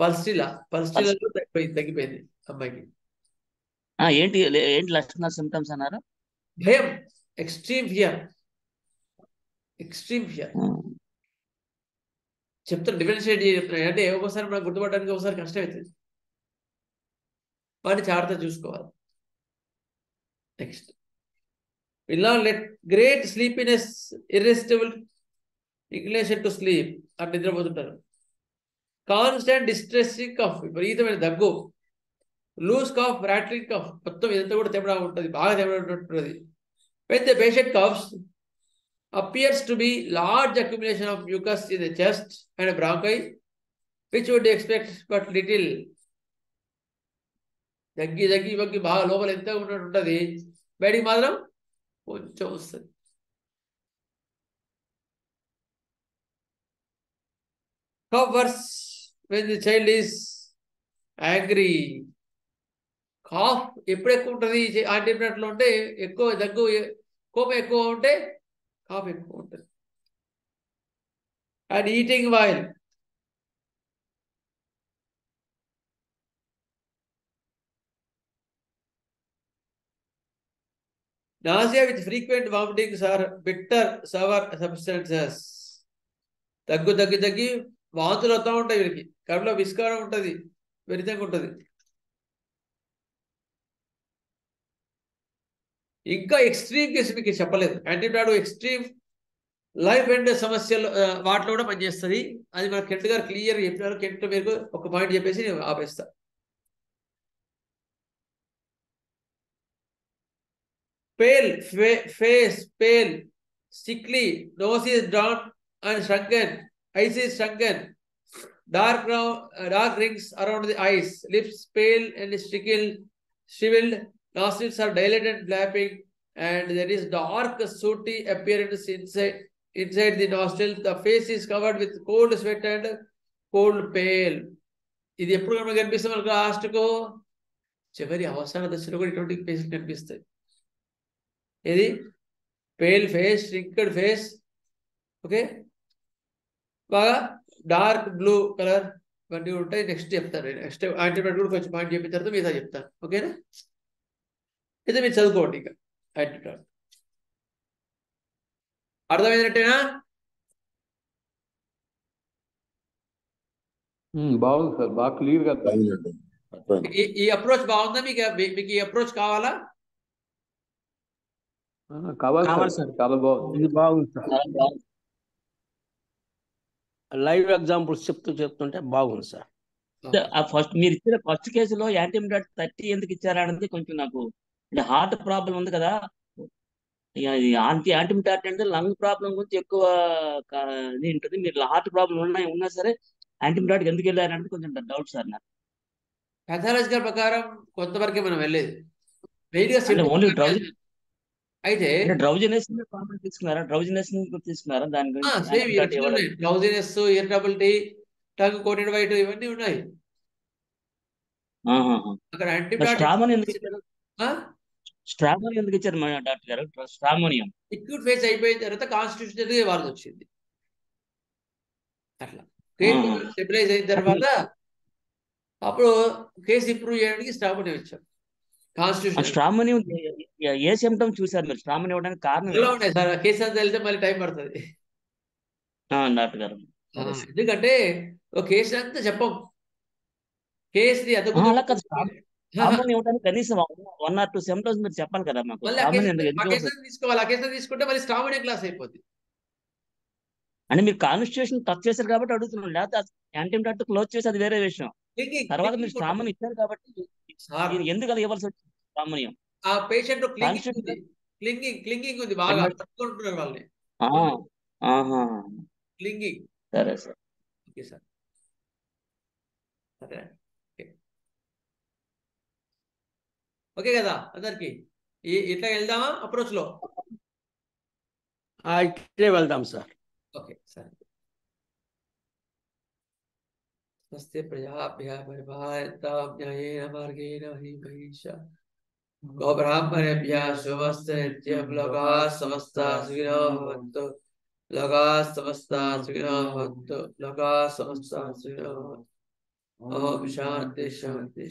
పల్స్టిలా పల్స్టిలా తగ్గిపోయింది తగ్గిపోయింది అమ్మాయికి. ఏంటి ఏంటి లక్షణాలు సిమ్టమ్స్ అన్నారు? భయం ఎక్స్ట్రీమ్ ఫియర్ ఎక్స్ట్రీమ్ ఫియర్ చెప్తాను డిఫరెన్షియేట్ చెప్తున్నాయి అంటే ఒక్కోసారి మనకు గుర్తుపడడానికి ఒకసారి కష్టం అవుతుంది వాటిని జాగ్రత్త చూసుకోవాలి. నెక్స్ట్ ఇలా let great sleepiness irresistible inclination to sleep అని నిద్రపోతుంటారు. కాన్స్టెంట్ డిస్ట్రెస్సింగ్ కఫ్ విపరీతమైన దగ్గు. లూజ్ కాఫ్ ర్యాట్రిక్ కాఫ్ మొత్తం ఇదంతా కూడా తేడా ఉంటుంది బాగా తేడా ఉంటుంది when the patient coughs appears to be large accumulation of mucus in the chest and bronchi which would expect but little దగ్గి దగ్గి ఇవ్వకి బాగా లోపల ఎంత ఉన్నట్టు ఉంటుంది బయటికి మాత్రం కొంచెం వస్తుంది how worse when the child is angry cough ఎప్పుడు ఎక్కువ ఉంటుంది యాంటీబయాటిక్లో ఉంటే ఎక్కువ దగ్గు కోపం ఎక్కువ ఉంటే కాఫ్ ఎక్కువ ఉంటుంది. And eating while nausea with frequent vomitings are bitter సవర్ substances దగ్గు దగ్గు తగ్గి వాంతులు వస్తూ ఉంటాయి వీరికి కడుపులో విస్కారం ఉంటుంది. విరితంగా ఉంటుంది. ఇంకా ఎక్స్ట్రీమ్ కేసు మీకు చెప్పలేదు. యాంటీబయాటిక్ ఎక్స్ట్రీమ్ లైఫ్ అండ్ సమస్యలు వాటిలో కూడా పనిచేస్తుంది. అది మన కెంట్ గారు క్లియర్ చెప్పినారు. కెంట్ మీకు ఒక పాయింట్ చెప్పేసి నేను ఆపేస్తా. Pale face pale sickly nose is drawn and shrunken eyes is dark dark rings around the eyes lips pale and sickly Last lips are dilated, flapping, and there is dark, sooty appearance inside inside the nostrils. The face is covered with cold sweat and cold pale. ఇది ఎప్పుడు మనకు కనిపిస్తే మనకు లాస్ట్కు చివరి అవసర దశలో కూడా ఇటువంటి ఫేస్ కనిపిస్తాయి ఇది pale face shrunken face okay బాగా డార్క్ బ్లూ కలర్ ఇవన్నీ ఉంటాయి నెక్స్ట్ చెప్తాను నెక్స్ట్ యాంటీబయాటిక్ కూడా కొంచెం పాయింట్ చెప్పిన తర్వాత మిగతా చెప్తాను ఓకేనా అయితే మీరు చదువుకోండి ఇక. అర్థమైనట్టేనా ఉమ్, బాగుంది సార్. బాగా క్లియర్గా. ఈ అప్రోచ్ బాగుందా? మీకు మీకు ఈ అప్రోచ్ కావాలా? ఆ, కావాలి కావాలి సార్. సార్. చాలా బాగుంది. ఇది బాగుంది సార్. చాలా బాగుంది. లైవ్ ఎగ్జాంపుల్స్ చెప్తూ చెప్తుంటే బాగుంది సార్. ఫస్ట్ మీరు ఇచ్చిన ఫస్ట్ కేసులో యాంటీబయాటిక్ థర్టీ ఎందుకు ఇచ్చారనేది కొంచెం నాకు హార్ట్ ప్రాబ్లం ఉంది కదా. యాంటీ యాంటీబయాటిక్ అంటే లంగ్ ప్రాబ్లం గురించి ఎక్కువ ఇది ఉంటుంది. మీరు హార్ట్ ప్రాబ్లం ఉన్నాయి ఉన్నా సరే యాంటీబయాటిక్ ఎందుకు వెళ్ళారంటే కొంచెం డౌట్ సార్ నాకు. పెథాలజికల్ ప్రకారం కొంతవరకే మనం వెళ్ళేది. అంటే ఓన్లీ డ్రౌజ్ అయితే అంటే డ్రౌజినెస్ తీసుకున్నారా? డ్రౌజినెస్ తీసుకున్నారా? దాని గురించి. Drowsiness irritability tongue coated white ఇవన్నీ ఉన్నాయి. అక్కడ యాంటీబయాటిక్ స్ట్రామోని ఎందుకు ఇచ్చారు ఇచ్చారు డాక్టర్ గారు? స్ట్రామోనియం. ఎక్యూట్ ఫేజ్ అయిపోయిన తర్వాత కాన్స్టిట్యూషన్ ఇవ్వాల్సి వచ్చింది. అట్లా. కేసు. స్టెబిలైజ్ అయిన తర్వాత అప్పుడు కేసు ఇంప్రూవ్ చేయడానికి స్టాబుని వచ్చాం ఆ కాన్స్టిట్యూషన్ స్ట్రామోనియం ఏ- సిమ్టమ్ చూసారు మీరు? స్ట్రామోని ఇవ్వడానికి కారణం ఎలా? ఉన్నాయి సార్. కేసు అంతా వెళ్తే మళ్ళీ టైం పడుతుంది. ఆ, డాక్టర్ గారు. ఎందుకంటే ఒక కేసు అంతా చెప్పం. కేసుని ఆ, స్ట్రామోని ఇవ్వడానికి కనీసం వన్ ఆర్ టూ సిమ్టమ్స్ మీరు చెప్పాలి కదా మాకు? తీసుకోవాలి. తీసుకుంటే మళ్ళీ స్టామినే క్లాస్ అయిపోద్ది. అంటే మీరు కాన్స్టిట్యూషన్ టచ్ చేశారు కాబట్టి అడుగుతున్నాం లేకపోతే యాంటీబయాటిక్ క్లోజ్ చేసి అది వేరే విషయం. తర్వాత మీరు స్ట్రామోని ఇచ్చారు కాబట్టి ఎందుకు అది ఇవ్వాల్సి వచ్చింది స్ట్రామోనియం ఆ పేషెంట్ క్లింగింగ్ క్లింగింగ్ క్లింగింగ్ ఉంది. బాగా. పట్టుకుంటున్నారు వాళ్ళని. ఆ, ఆహా. క్లింగింగ్ సరే సార్. Okay sir. సరే. ఓకే ఓకే కదా అందరికి? ఈ- ఇట్లా వెళ్దామా? అప్రోచ్లో. ఆ, ఇట్లే వెళ్దాం సార్. ఓకే సరే. స్వస్తి ప్రజాభ్య పరిపాలయంతాం న్యాయేన మార్గేణ హి మహిష గోబ్రాహ్మణేభ్య శుభస్త నిత్యం లోకా సమస్త సుఖినో భవంతు. లోకా సమస్త సుఖినో భవంతు. లోకా సమస్త సుఖినో భవంతు. ఓం శాంతి శాంతి